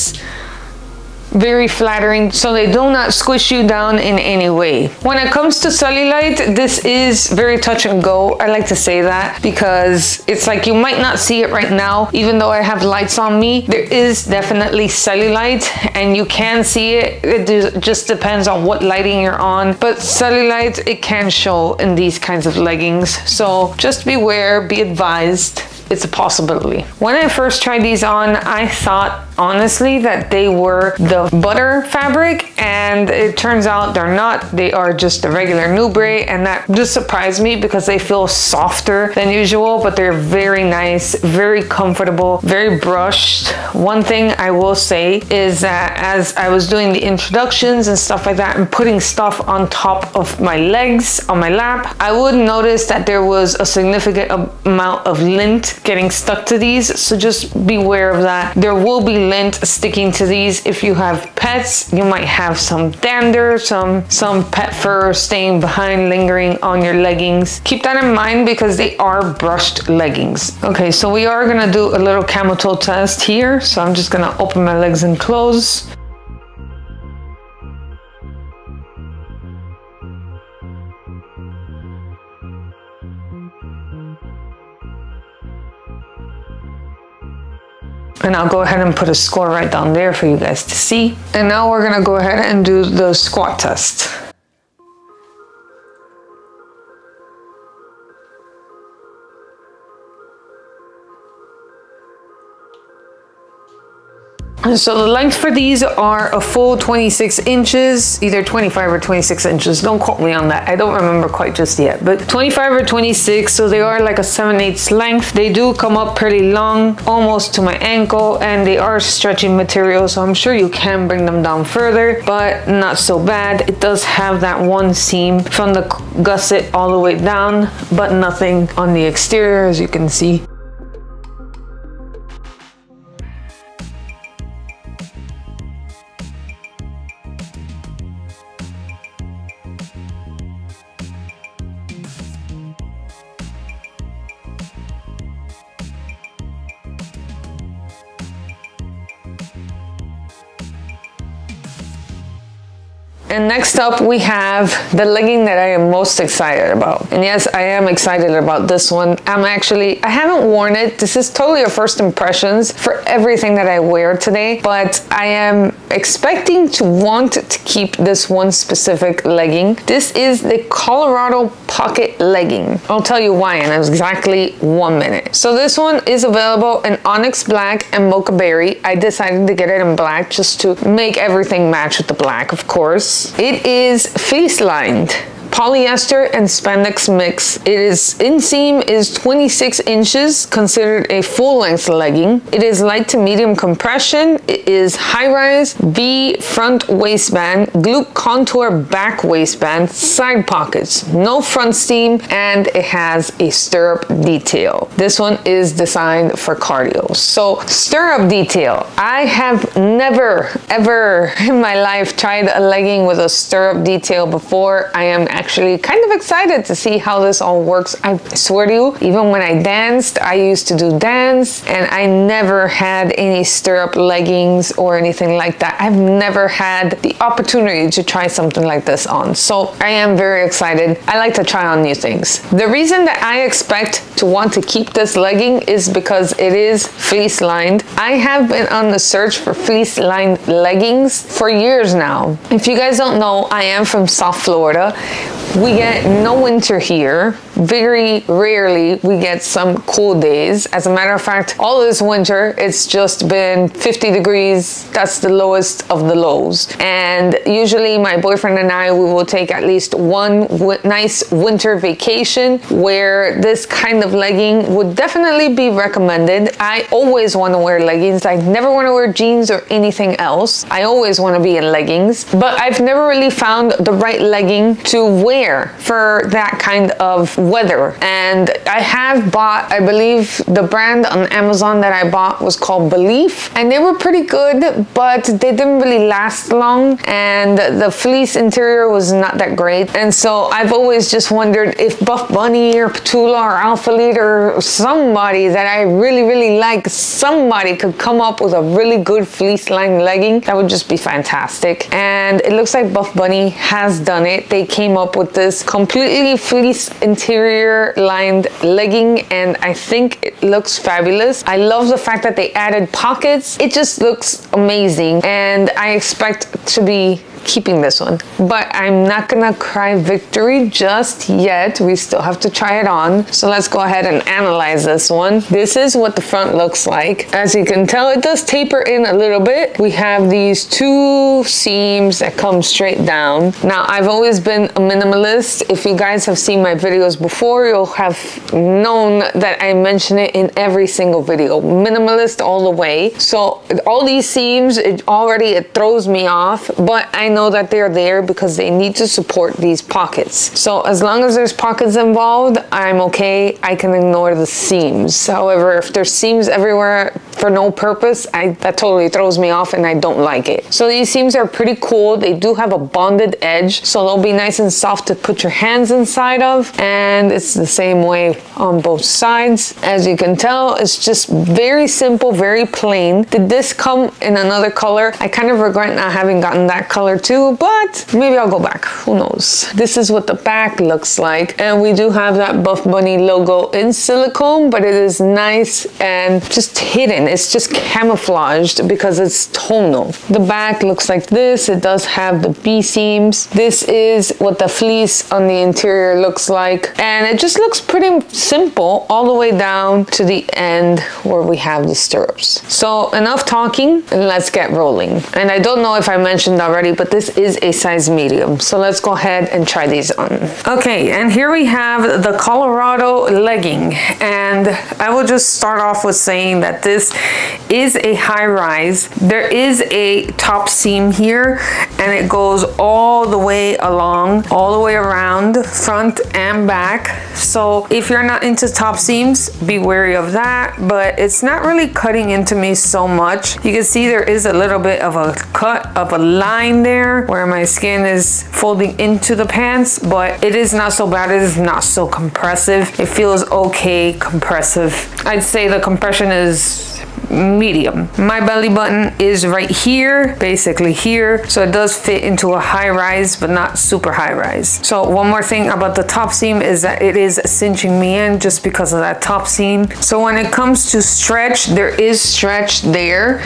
very flattering so they do not squish you down in any way. When it comes to cellulite, this is very touch and go. I like to say that because it's like you might not see it right now, even though I have lights on me. There is definitely cellulite and you can see it. It just depends on what lighting you're on. But cellulite, it can show in these kinds of leggings. So just beware, be advised it's a possibility. When I first tried these on, I thought honestly that they were the butter fabric and it turns out they're not. They are just the regular Nubray and that just surprised me because they feel softer than usual, but they're very nice, very comfortable, very brushed. One thing I will say is that as I was doing the introductions and stuff like that and putting stuff on top of my legs, on my lap, I would notice that there was a significant amount of lint getting stuck to these. So just beware of that. There will be lint sticking to these. If you have pets, you might have some dander, some, some pet fur staying behind, lingering on your leggings. Keep that in mind because they are brushed leggings. Okay, so we are gonna do a little camel toe test here. So I'm just gonna open my legs and close. And I'll go ahead and put a score right down there for you guys to see. And now we're gonna go ahead and do the squat test. So the length for these are a full 26 inches, either 25 or 26 inches. Don't quote me on that. I don't remember quite just yet, but 25 or 26. So they are like a 7 8 length. They do come up pretty long, almost to my ankle, and they are stretchy material. So I'm sure you can bring them down further, but not so bad. It does have that one seam from the gusset all the way down, but nothing on the exterior as you can see. And next up we have the legging that I am most excited about. And yes, I am excited about this one. I'm actually, I haven't worn it. This is totally a first impressions for everything that I wear today, but I am expecting to want to keep this one specific legging. This is the Colorado Pocket Legging. I'll tell you why in exactly one minute. So this one is available in Onyx Black and Mocha Berry. I decided to get it in black just to make everything match with the black, of course. It is fleece lined polyester and spandex mix. It is inseam is 26 inches, considered a full length legging. It is light to medium compression. It is high rise V front waistband, glute contour back waistband, side pockets, no front seam, and it has a stirrup detail. This one is designed for cardio. So stirrup detail. I have never ever in my life tried a legging with a stirrup detail before. I am actually actually kind of excited to see how this all works. I swear to you, even when I danced, I used to do dance and I never had any stirrup leggings or anything like that. I've never had the opportunity to try something like this on. So I am very excited. I like to try on new things. The reason that I expect to want to keep this legging is because it is fleece lined. I have been on the search for fleece lined leggings for years now. If you guys don't know, I am from South Florida we get no winter here. Very rarely we get some cool days. As a matter of fact, all this winter, it's just been 50 degrees. That's the lowest of the lows. And usually my boyfriend and I, we will take at least one nice winter vacation where this kind of legging would definitely be recommended. I always want to wear leggings. I never want to wear jeans or anything else. I always want to be in leggings, but I've never really found the right legging to wear for that kind of weather. And I have bought, I believe the brand on Amazon that I bought was called Belief and they were pretty good, but they didn't really last long and the fleece interior was not that great. And so I've always just wondered if Buff Bunny or Petula or Alphalete or somebody that I really, really like, somebody could come up with a really good fleece line legging. That would just be fantastic. And it looks like Buff Bunny has done it. They came up with this completely fleece interior lined legging and I think it looks fabulous. I love the fact that they added pockets. It just looks amazing and I expect to be keeping this one. But I'm not gonna cry victory just yet. We still have to try it on. So let's go ahead and analyze this one. This is what the front looks like. As you can tell, it does taper in a little bit. We have these two seams that come straight down. Now, I've always been a minimalist. If you guys have seen my videos before, you'll have known that I mention it in every single video. Minimalist all the way. So all these seams, it already, it throws me off, but I know that they're there because they need to support these pockets. So as long as there's pockets involved, I'm okay. I can ignore the seams. However, if there's seams everywhere for no purpose, I, that totally throws me off and I don't like it. So these seams are pretty cool. They do have a bonded edge, so they'll be nice and soft to put your hands inside of. And it's the same way on both sides. As you can tell, it's just very simple, very plain. Did this come in another color? I kind of regret not having gotten that color too, but maybe I'll go back. Who knows? This is what the back looks like. And we do have that Buff Bunny logo in silicone, but it is nice and just hidden. it's just camouflaged because it's tonal. The back looks like this. It does have the V seams. This is what the fleece on the interior looks like. And it just looks pretty simple all the way down to the end where we have the stirrups. So enough talking and let's get rolling. And I don't know if I mentioned already, but this is a size medium. So let's go ahead and try these on. Okay, and here we have the Colorado legging. And I will just start off with saying that this is a high rise. There is a top seam here and it goes all the way along, all the way around, front and back. So if you're not into top seams, be wary of that, but it's not really cutting into me so much. You can see there is a little bit of a cut of a line there where my skin is folding into the pants, but it is not so bad. It is not so compressive. It feels okay compressive. I'd say the compression is medium. My belly button is right here, basically here. So it does fit into a high rise, but not super high rise. So one more thing about the top seam is that it is cinching me in just because of that top seam. So when it comes to stretch, there is stretch there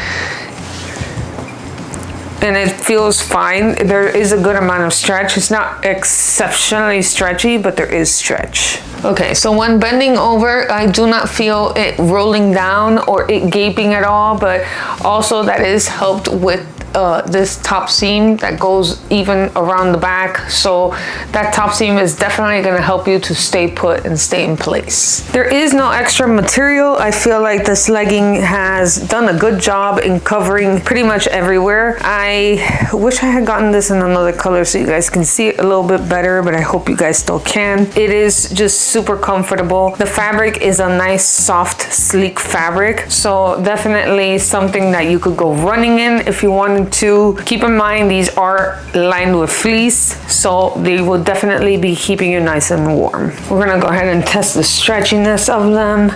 and it feels fine. There is a good amount of stretch. It's not exceptionally stretchy, but there is stretch. Okay, so when bending over, I do not feel it rolling down or it gaping at all, but also that is helped with uh, this top seam that goes even around the back. So that top seam is definitely gonna help you to stay put and stay in place. There is no extra material. I feel like this legging has done a good job in covering pretty much everywhere. I wish I had gotten this in another color so you guys can see it a little bit better, but I hope you guys still can. It is just super comfortable. The fabric is a nice, soft, sleek fabric. So definitely something that you could go running in if you wanted to keep in mind these are lined with fleece so they will definitely be keeping you nice and warm. We're gonna go ahead and test the stretchiness of them.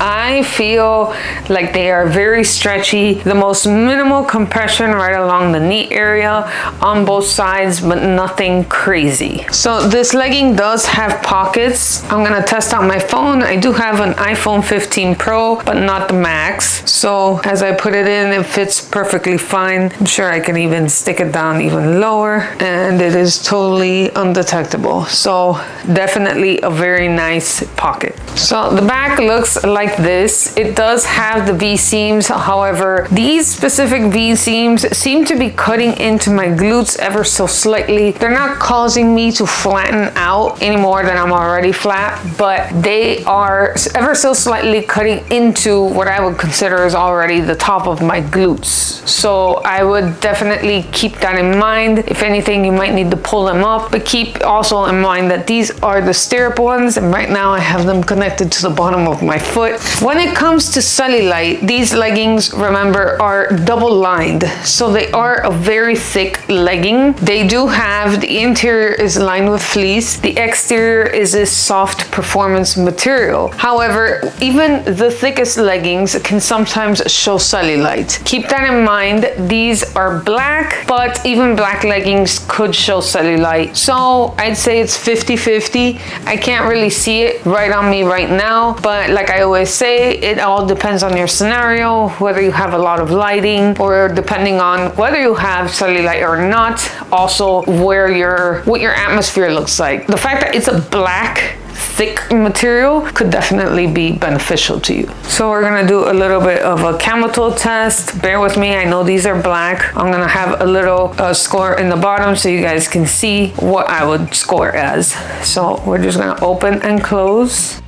I feel like they are very stretchy. The most minimal compression right along the knee area on both sides, but nothing crazy. So this legging does have pockets. I'm gonna test out my phone. I do have an iPhone 15 Pro, but not the Max. So as I put it in, it fits perfectly fine. I'm sure I can even stick it down even lower and it is totally undetectable. So definitely a very nice pocket. So the back looks like like this. It does have the V-seams. However, these specific V-seams seem to be cutting into my glutes ever so slightly. They're not causing me to flatten out any more than I'm already flat, but they are ever so slightly cutting into what I would consider is already the top of my glutes. So I would definitely keep that in mind. If anything, you might need to pull them up, but keep also in mind that these are the stirrup ones, and right now I have them connected to the bottom of my foot when it comes to cellulite, these leggings, remember, are double lined. So they are a very thick legging. They do have, the interior is lined with fleece. The exterior is this soft performance material. However, even the thickest leggings can sometimes show cellulite. Keep that in mind. These are black, but even black leggings could show cellulite. So I'd say it's 50-50. I can't really see it right on me right now, but like I always say, it all depends on your scenario, whether you have a lot of lighting or depending on whether you have cellulite or not, also where your, what your atmosphere looks like. The fact that it's a black thick material could definitely be beneficial to you. So we're gonna do a little bit of a toe test. Bear with me, I know these are black. I'm gonna have a little uh, score in the bottom so you guys can see what I would score as. So we're just gonna open and close.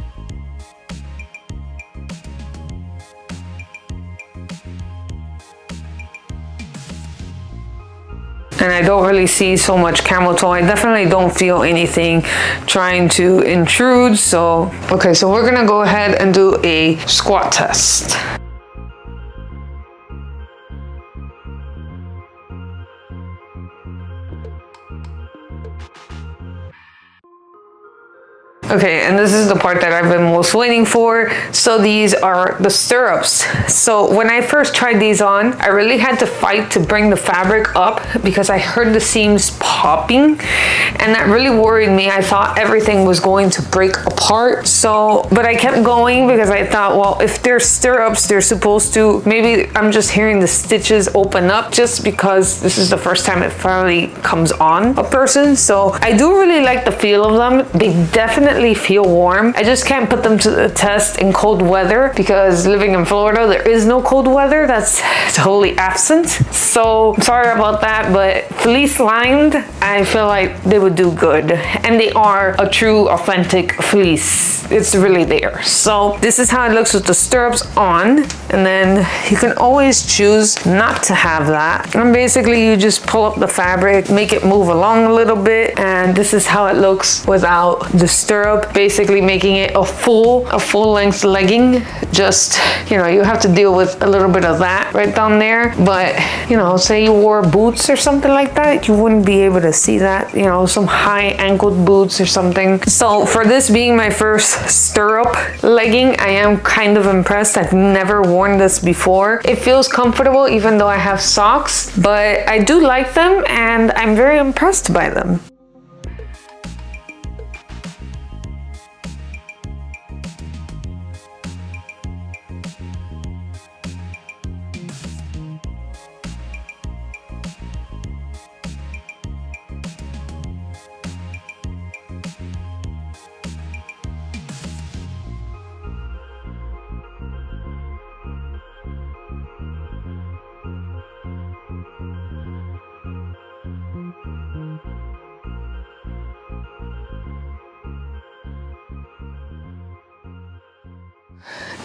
And I don't really see so much camel toe. I definitely don't feel anything trying to intrude. So, okay, so we're gonna go ahead and do a squat test. Okay, and this is the part that I've been most waiting for. So these are the stirrups. So when I first tried these on, I really had to fight to bring the fabric up because I heard the seams popping and that really worried me. I thought everything was going to break apart. So, but I kept going because I thought, well, if they're stirrups, they're supposed to, maybe I'm just hearing the stitches open up just because this is the first time it finally comes on a person. So I do really like the feel of them. They definitely feel warm. I just can't put them to the test in cold weather because living in Florida, there is no cold weather. That's totally absent. So sorry about that, but fleece lined, I feel like they would do good. And they are a true authentic fleece. It's really there. So this is how it looks with the stirrups on. And then you can always choose not to have that. And basically you just pull up the fabric, make it move along a little bit. And this is how it looks without the basically making it a full, a full length legging. Just, you know, you have to deal with a little bit of that right down there. But, you know, say you wore boots or something like that, you wouldn't be able to see that, you know, some high ankled boots or something. So for this being my first stirrup legging, I am kind of impressed. I've never worn this before. It feels comfortable even though I have socks, but I do like them and I'm very impressed by them.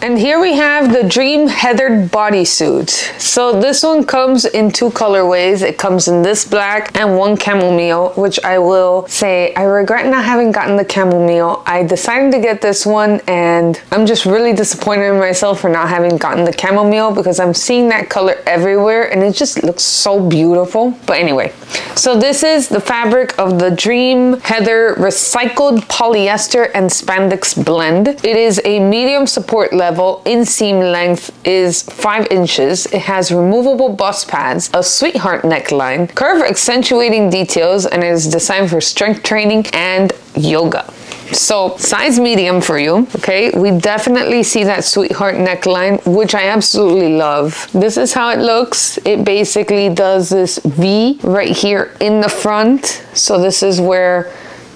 And here we have the Dream Heathered Bodysuit. So this one comes in two colorways. It comes in this black and one chamomile, which I will say I regret not having gotten the chamomile. I decided to get this one and I'm just really disappointed in myself for not having gotten the chamomile because I'm seeing that color everywhere and it just looks so beautiful. But anyway, so this is the fabric of the Dream Heather Recycled Polyester and Spandex Blend. It is a medium support level level inseam length is 5 inches. It has removable bust pads, a sweetheart neckline, curve accentuating details, and is designed for strength training and yoga. So size medium for you, okay? We definitely see that sweetheart neckline, which I absolutely love. This is how it looks. It basically does this V right here in the front. So this is where,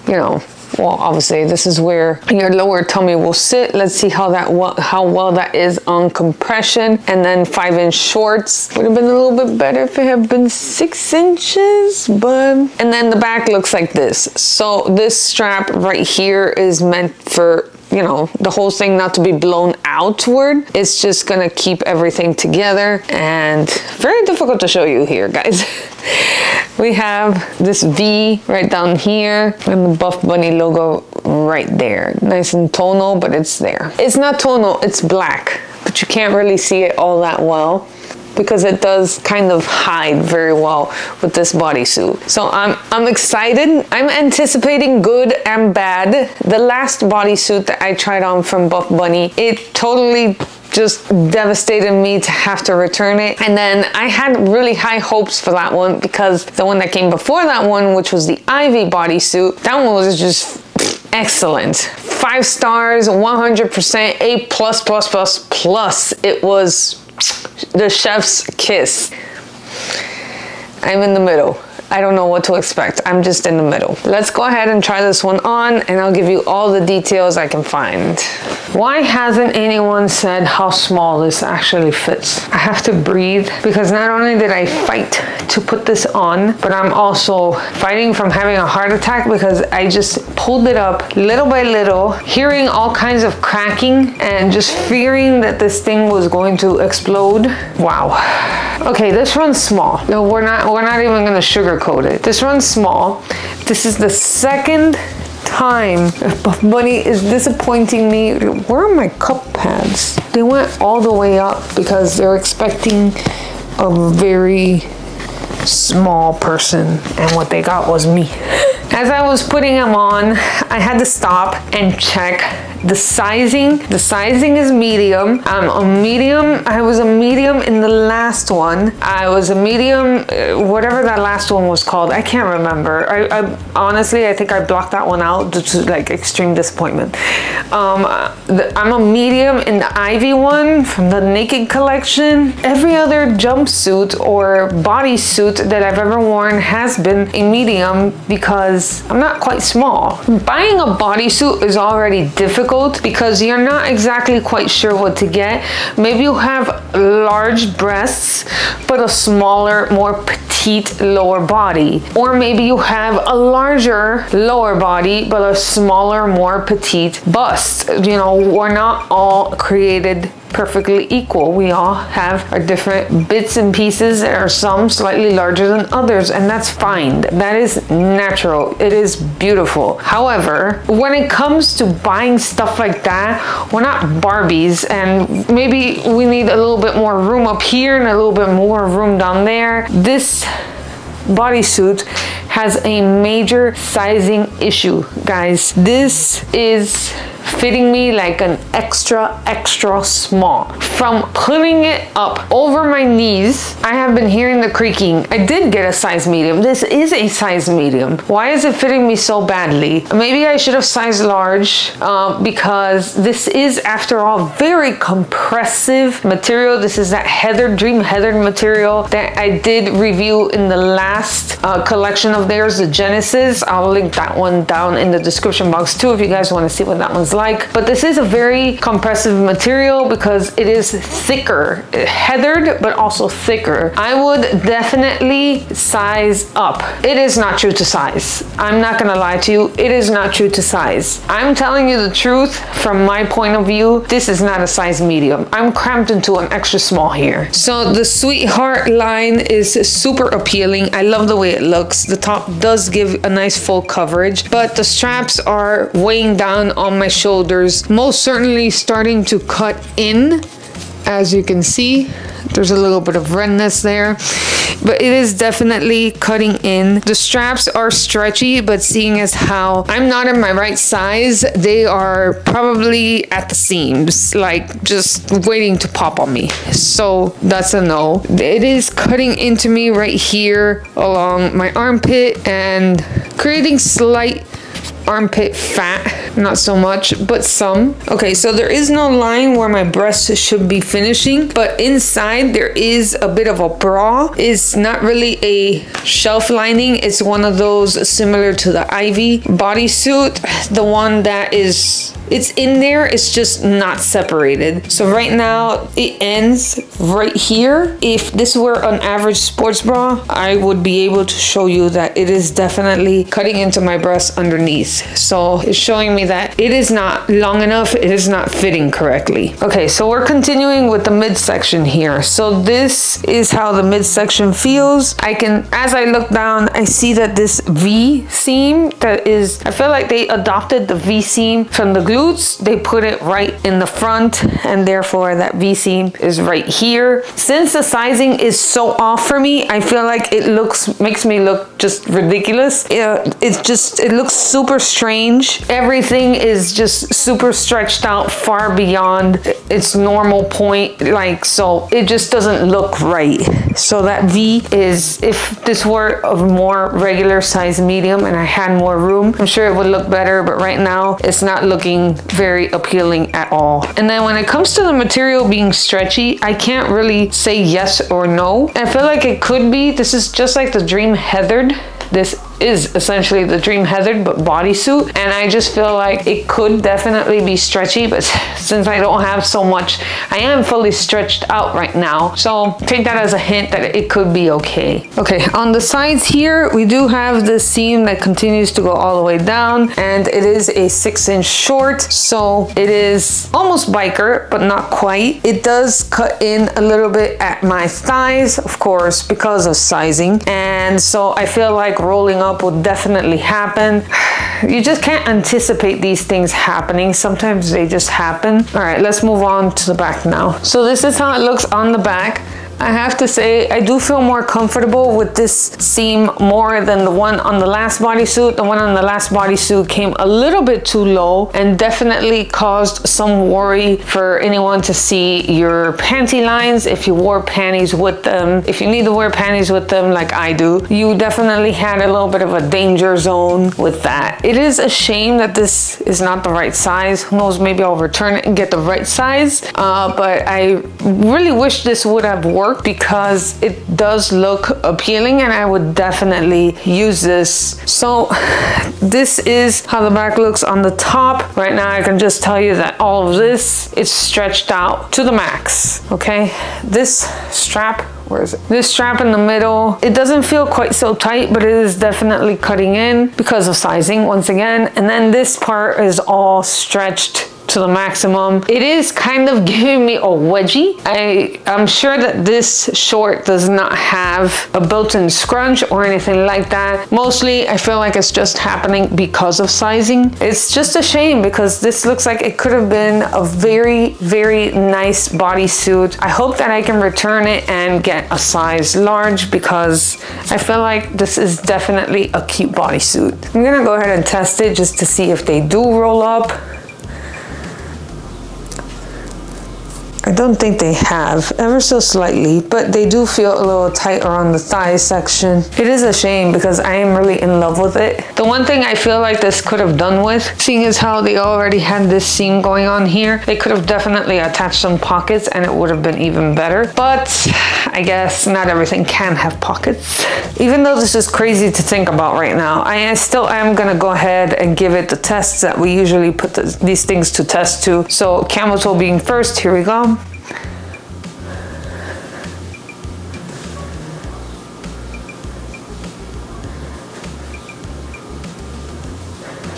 you know, well obviously this is where your lower tummy will sit let's see how that how well that is on compression and then five inch shorts would have been a little bit better if it had been six inches but and then the back looks like this so this strap right here is meant for you know, the whole thing not to be blown outward. It's just gonna keep everything together and very difficult to show you here, guys. we have this V right down here and the Buff Bunny logo right there. Nice and tonal, but it's there. It's not tonal, it's black, but you can't really see it all that well because it does kind of hide very well with this bodysuit. So I'm, I'm excited. I'm anticipating good and bad. The last bodysuit that I tried on from Buff Bunny, it totally just devastated me to have to return it. And then I had really high hopes for that one because the one that came before that one, which was the Ivy bodysuit, that one was just excellent. Five stars, 100%, A plus plus plus plus. It was the chef's kiss. I'm in the middle. I don't know what to expect. I'm just in the middle. Let's go ahead and try this one on and I'll give you all the details I can find. Why hasn't anyone said how small this actually fits? I have to breathe because not only did I fight to put this on, but I'm also fighting from having a heart attack because I just pulled it up little by little, hearing all kinds of cracking and just fearing that this thing was going to explode. Wow. Okay, this runs small. No, we're not we're not even gonna sugar it. This runs small. This is the second time Buff Bunny is disappointing me. Where are my cup pads? They went all the way up because they're expecting a very small person and what they got was me. As I was putting them on, I had to stop and check the sizing. The sizing is medium. I'm a medium. I was a medium in the last one. I was a medium, uh, whatever that last one was called. I can't remember. I, I honestly, I think I blocked that one out due to like extreme disappointment. Um, the, I'm a medium in the Ivy one from the Naked collection. Every other jumpsuit or bodysuit that I've ever worn has been a medium because I'm not quite small. Buying a bodysuit is already difficult because you're not exactly quite sure what to get. Maybe you have large breasts, but a smaller, more petite lower body. Or maybe you have a larger lower body, but a smaller, more petite bust. You know, we're not all created perfectly equal. We all have our different bits and pieces. There are some slightly larger than others, and that's fine. That is natural. It is beautiful. However, when it comes to buying stuff like that, we're not Barbies, and maybe we need a little bit more room up here and a little bit more room down there. This bodysuit has a major sizing issue, guys. This is fitting me like an extra, extra small. From putting it up over my knees, I have been hearing the creaking. I did get a size medium. This is a size medium. Why is it fitting me so badly? Maybe I should have sized large uh, because this is, after all, very compressive material. This is that Heather, Dream Heather material that I did review in the last uh, collection of theirs, the Genesis. I'll link that one down in the description box too if you guys want to see what that one's like. But this is a very compressive material because it is thicker, heathered, but also thicker. I would definitely size up. It is not true to size. I'm not gonna lie to you. It is not true to size. I'm telling you the truth from my point of view. This is not a size medium. I'm cramped into an extra small here. So the Sweetheart line is super appealing. I love the way it looks. The top does give a nice full coverage, but the straps are weighing down on my shoulder shoulders, most certainly starting to cut in, as you can see. There's a little bit of redness there, but it is definitely cutting in. The straps are stretchy, but seeing as how I'm not in my right size, they are probably at the seams, like just waiting to pop on me. So that's a no. It is cutting into me right here along my armpit and creating slight armpit fat, not so much, but some. Okay, so there is no line where my breast should be finishing, but inside there is a bit of a bra. It's not really a shelf lining. It's one of those similar to the Ivy bodysuit, the one that is it's in there, it's just not separated. So right now it ends right here. If this were an average sports bra, I would be able to show you that it is definitely cutting into my breast underneath. So it's showing me that it is not long enough, it is not fitting correctly. Okay, so we're continuing with the midsection here. So this is how the midsection feels. I can, as I look down, I see that this V seam that is, I feel like they adopted the V seam from the glutes, they put it right in the front and therefore that V-seam is right here. Since the sizing is so off for me, I feel like it looks, makes me look just ridiculous. It, it's just, it looks super strange. Everything is just super stretched out far beyond its normal point. Like, so it just doesn't look right. So that V is, if this were a more regular size medium and I had more room, I'm sure it would look better, but right now it's not looking very appealing at all. And then when it comes to the material being stretchy, I can't really say yes or no. I feel like it could be. This is just like the Dream Heathered. This is essentially the Dream Heathered but bodysuit and I just feel like it could definitely be stretchy but since I don't have so much I am fully stretched out right now so take that as a hint that it could be okay. Okay on the sides here we do have the seam that continues to go all the way down and it is a six inch short so it is almost biker but not quite. It does cut in a little bit at my thighs of course because of sizing and so I feel like rolling up will definitely happen. You just can't anticipate these things happening. Sometimes they just happen. All right, let's move on to the back now. So this is how it looks on the back. I have to say, I do feel more comfortable with this seam more than the one on the last bodysuit. The one on the last bodysuit came a little bit too low and definitely caused some worry for anyone to see your panty lines if you wore panties with them. If you need to wear panties with them like I do, you definitely had a little bit of a danger zone with that. It is a shame that this is not the right size. Who knows, maybe I'll return it and get the right size. Uh, but I really wish this would have worked because it does look appealing and I would definitely use this. So this is how the back looks on the top. Right now I can just tell you that all of this is stretched out to the max, okay? This strap where is it? This strap in the middle, it doesn't feel quite so tight, but it is definitely cutting in because of sizing once again. And then this part is all stretched to the maximum. It is kind of giving me a wedgie. I, I'm sure that this short does not have a built-in scrunch or anything like that. Mostly, I feel like it's just happening because of sizing. It's just a shame because this looks like it could have been a very, very nice bodysuit. I hope that I can return it and get a size large because I feel like this is definitely a cute bodysuit. I'm gonna go ahead and test it just to see if they do roll up. Don't think they have, ever so slightly, but they do feel a little tighter on the thigh section. It is a shame because I am really in love with it. The one thing I feel like this could have done with, seeing as how they already had this seam going on here, they could have definitely attached some pockets and it would have been even better. But I guess not everything can have pockets. Even though this is crazy to think about right now, I still am gonna go ahead and give it the tests that we usually put the, these things to test to. So camel toe being first, here we go.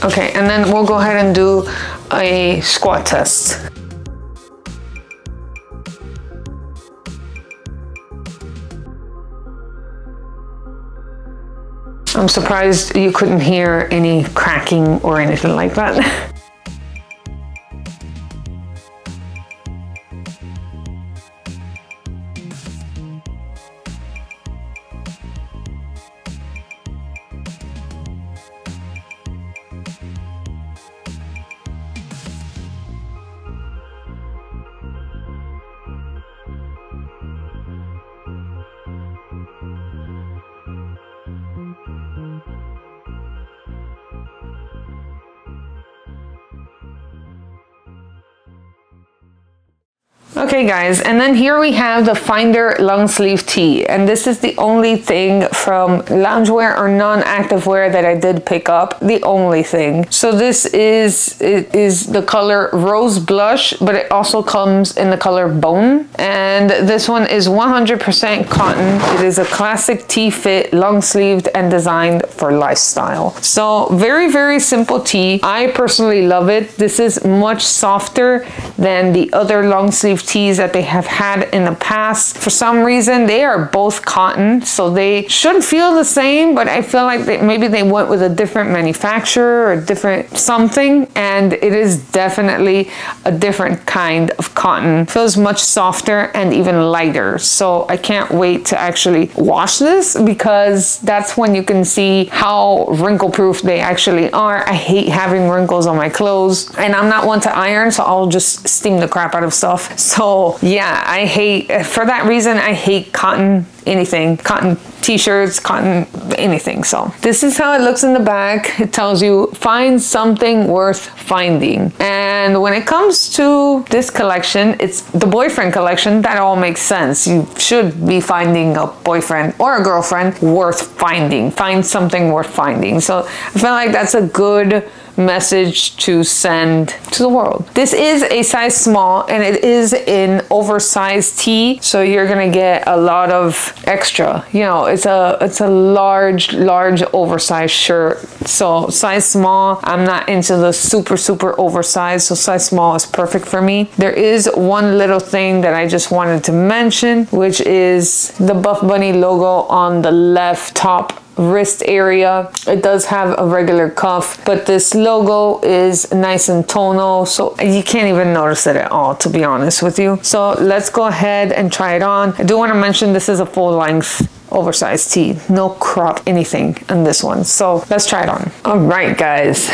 Okay, and then we'll go ahead and do a squat test. I'm surprised you couldn't hear any cracking or anything like that. Okay guys, and then here we have the Finder long sleeve tee. And this is the only thing from loungewear or non-activewear that I did pick up. The only thing. So this is, it is the color Rose Blush, but it also comes in the color Bone. And this one is 100% cotton. It is a classic tee fit, long sleeved and designed for lifestyle. So very, very simple tee. I personally love it. This is much softer than the other long sleeve tees that they have had in the past. For some reason, they are both cotton, so they should feel the same, but I feel like they, maybe they went with a different manufacturer or different something, and it is definitely a different kind of cotton. Feels much softer and even lighter. So I can't wait to actually wash this because that's when you can see how wrinkle proof they actually are. I hate having wrinkles on my clothes and I'm not one to iron, so I'll just steam the crap out of stuff. So yeah, I hate, for that reason, I hate cotton anything, cotton t-shirts, cotton anything. So this is how it looks in the back. It tells you find something worth finding. And when it comes to this collection, it's the boyfriend collection. That all makes sense. You should be finding a boyfriend or a girlfriend worth finding. Find something worth finding. So I feel like that's a good message to send to the world. This is a size small and it is in oversized tee. So you're gonna get a lot of extra. You know, it's a it's a large, large oversized shirt. So size small, I'm not into the super, super oversized. So size small is perfect for me. There is one little thing that I just wanted to mention, which is the Buff Bunny logo on the left top wrist area. It does have a regular cuff, but this logo is nice and tonal, so you can't even notice it at all, to be honest with you. So let's go ahead and try it on. I do want to mention this is a full length oversized tee. No crop anything on this one. So let's try it on. All right, guys.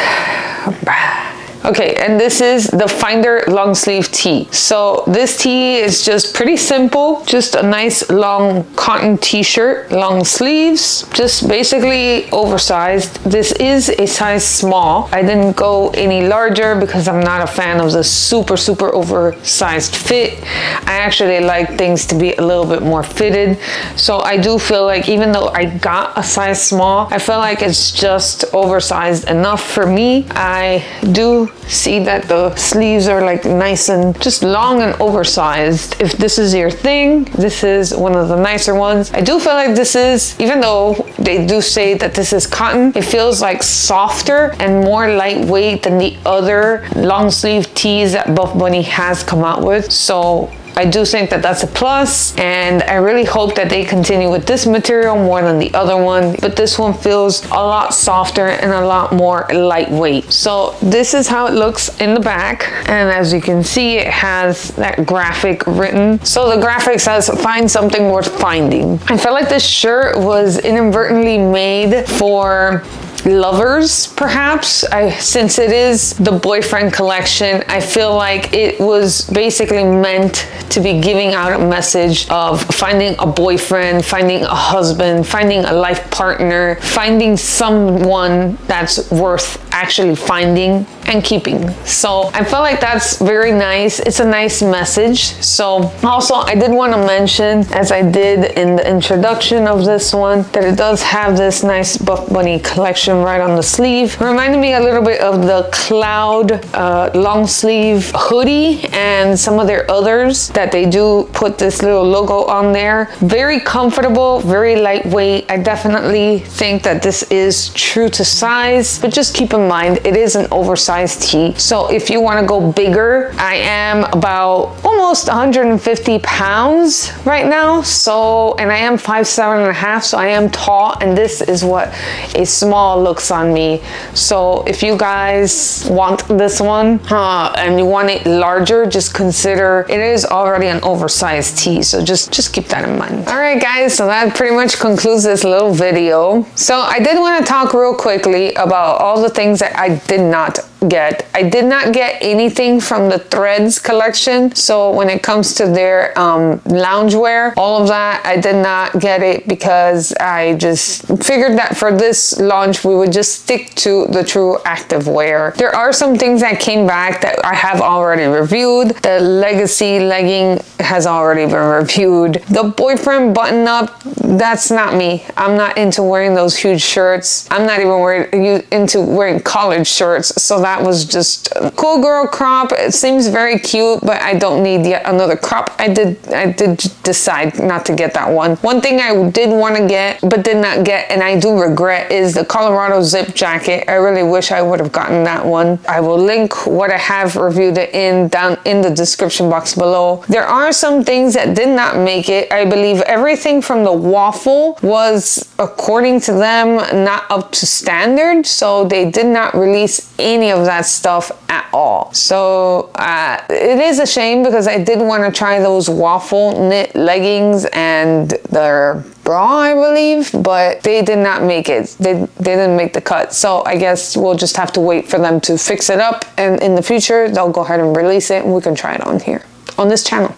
Okay, and this is the Finder long sleeve tee. So this tee is just pretty simple, just a nice long cotton t-shirt, long sleeves, just basically oversized. This is a size small. I didn't go any larger because I'm not a fan of the super, super oversized fit. I actually like things to be a little bit more fitted. So I do feel like even though I got a size small, I feel like it's just oversized enough for me. I do see that the sleeves are like nice and just long and oversized. If this is your thing, this is one of the nicer ones. I do feel like this is, even though they do say that this is cotton, it feels like softer and more lightweight than the other long sleeve tees that Buff Bunny has come out with. So I do think that that's a plus and I really hope that they continue with this material more than the other one but this one feels a lot softer and a lot more lightweight. So this is how it looks in the back and as you can see it has that graphic written. So the graphic says find something worth finding. I felt like this shirt was inadvertently made for lovers perhaps. I, since it is the boyfriend collection I feel like it was basically meant to be giving out a message of finding a boyfriend finding a husband finding a life partner finding someone that's worth actually finding and keeping so I felt like that's very nice it's a nice message so also I did want to mention as I did in the introduction of this one that it does have this nice Buff Bunny collection right on the sleeve. Reminded me a little bit of the Cloud uh, long sleeve hoodie and some of their others that they do put this little logo on there. Very comfortable, very lightweight. I definitely think that this is true to size, but just keep in mind it is an oversized tee. So if you want to go bigger, I am about almost 150 pounds right now. So, and I am five seven and a half, so I am tall, and this is what a small looks on me. So if you guys want this one and you want it larger, just consider it is already an oversized tee. So just, just keep that in mind. All right, guys, so that pretty much concludes this little video. So I did want to talk real quickly about all the things that I did not get. I did not get anything from the Threads collection. So when it comes to their um, loungewear, all of that, I did not get it because I just figured that for this launch, we would just stick to the true active wear. There are some things that came back that I have already reviewed. The Legacy legging has already been reviewed. The boyfriend button up, that's not me. I'm not into wearing those huge shirts. I'm not even wearing, into wearing college shirts. So that was just cool girl crop. It seems very cute, but I don't need yet another crop. I did, I did decide not to get that one. One thing I did want to get, but did not get, and I do regret is the Colorado zip jacket. I really wish I would have gotten that one. I will link what I have reviewed it in down in the description box below. There are some things that did not make it. I believe everything from the waffle was, according to them, not up to standard. So they did not release any of that stuff at all. So uh, it is a shame because I did want to try those waffle knit leggings and their bra, I believe, but they did not make it. They, they didn't make the cut. So I guess we'll just have to wait for them to fix it up. And in the future, they'll go ahead and release it and we can try it on here on this channel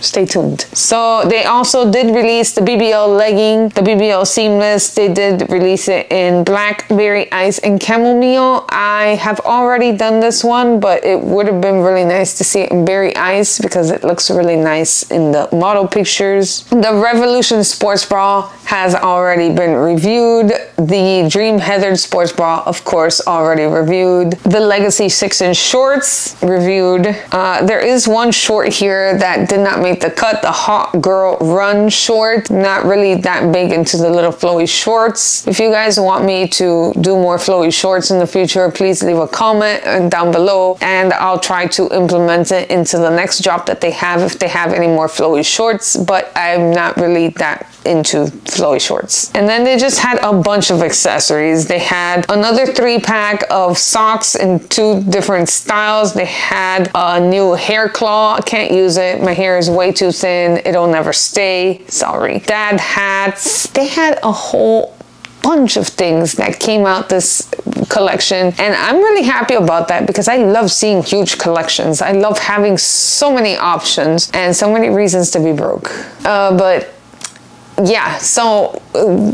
stay tuned. So they also did release the BBL legging, the BBL seamless. They did release it in blackberry ice and chamomile. I have already done this one, but it would have been really nice to see it in berry ice because it looks really nice in the model pictures. The Revolution sports bra has already been reviewed. The Dream Heathered sports bra, of course, already reviewed. The Legacy 6 inch shorts reviewed. Uh, there is one short here that did not make the cut, the hot girl run short. Not really that big into the little flowy shorts. If you guys want me to do more flowy shorts in the future, please leave a comment down below and I'll try to implement it into the next drop that they have if they have any more flowy shorts, but I'm not really that into flowy shorts. And then they just had a bunch of accessories. They had another three pack of socks in two different styles. They had a new hair claw. I can't use it. My hair is way too thin. It'll never stay. Sorry. Dad hats. They had a whole bunch of things that came out this collection and I'm really happy about that because I love seeing huge collections. I love having so many options and so many reasons to be broke. Uh, but yeah, so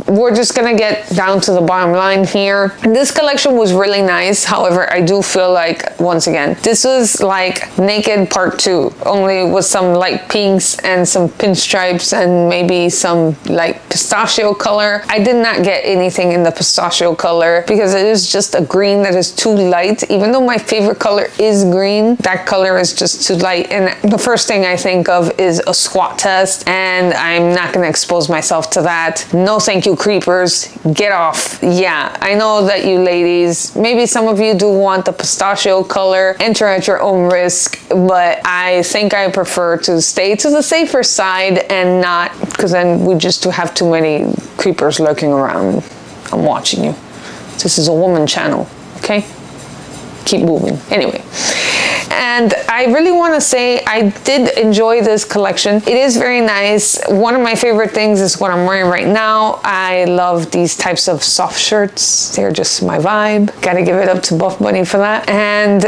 we're just gonna get down to the bottom line here. This collection was really nice. However, I do feel like, once again, this was like Naked Part 2, only with some light pinks and some pinstripes and maybe some like pistachio color. I did not get anything in the pistachio color because it is just a green that is too light. Even though my favorite color is green, that color is just too light. And the first thing I think of is a squat test and I'm not gonna expose myself to that. No thank you creepers, get off. Yeah, I know that you ladies, maybe some of you do want the pistachio color, enter at your own risk, but I think I prefer to stay to the safer side and not, because then we just have too many creepers lurking around. I'm watching you. This is a woman channel, okay? Keep moving. Anyway. And I really want to say I did enjoy this collection. It is very nice. One of my favorite things is what I'm wearing right now. I love these types of soft shirts. They're just my vibe. Gotta give it up to Buff Bunny for that. And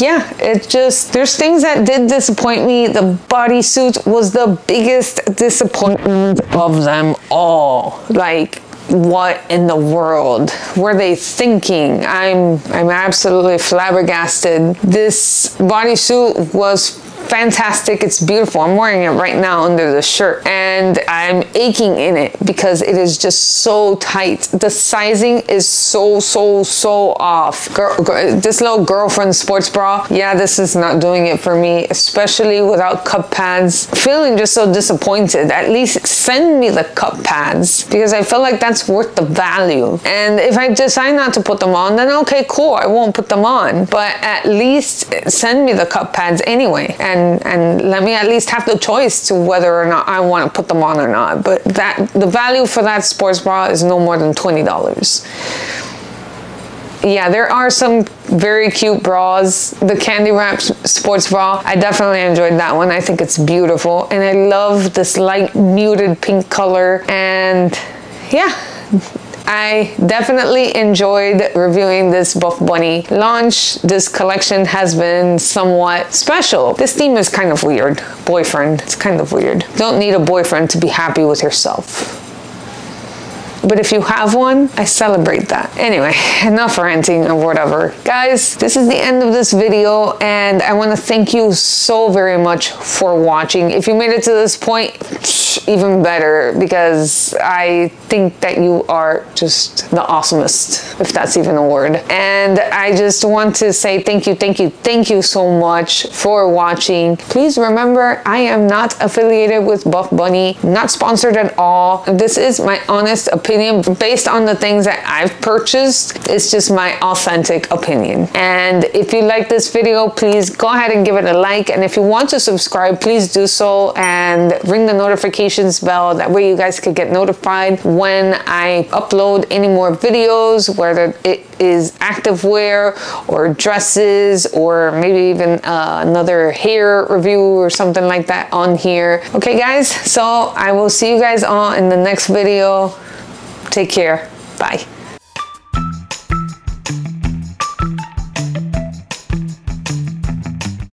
yeah, it just, there's things that did disappoint me. The bodysuit was the biggest disappointment of them all. Like, what in the world were they thinking? I'm I'm absolutely flabbergasted. This bodysuit was fantastic. It's beautiful. I'm wearing it right now under the shirt and I'm aching in it because it is just so tight. The sizing is so, so, so off. Girl, girl, this little girlfriend sports bra, yeah, this is not doing it for me, especially without cup pads. Feeling just so disappointed. At least send me the cup pads because I feel like that's worth the value. And if I decide not to put them on, then okay, cool, I won't put them on. But at least send me the cup pads anyway. And and and let me at least have the choice to whether or not I want to put them on or not. But that the value for that sports bra is no more than twenty dollars. Yeah, there are some very cute bras. The Candy Wrap sports bra, I definitely enjoyed that one. I think it's beautiful. And I love this light muted pink color. And yeah, I definitely enjoyed reviewing this Buff Bunny launch. This collection has been somewhat special. This theme is kind of weird. Boyfriend, it's kind of weird. Don't need a boyfriend to be happy with yourself. But if you have one, I celebrate that. Anyway, enough ranting or whatever. Guys, this is the end of this video and I want to thank you so very much for watching. If you made it to this point, even better because I think that you are just the awesomest, if that's even a word. And I just want to say thank you, thank you, thank you so much for watching. Please remember, I am not affiliated with Buff Bunny, not sponsored at all. This is my honest opinion opinion based on the things that I've purchased. It's just my authentic opinion. And if you like this video, please go ahead and give it a like. And if you want to subscribe, please do so and ring the notifications bell. That way you guys could get notified when I upload any more videos, whether it is activewear or dresses or maybe even uh, another hair review or something like that on here. Okay guys, so I will see you guys all in the next video. Take care. Bye.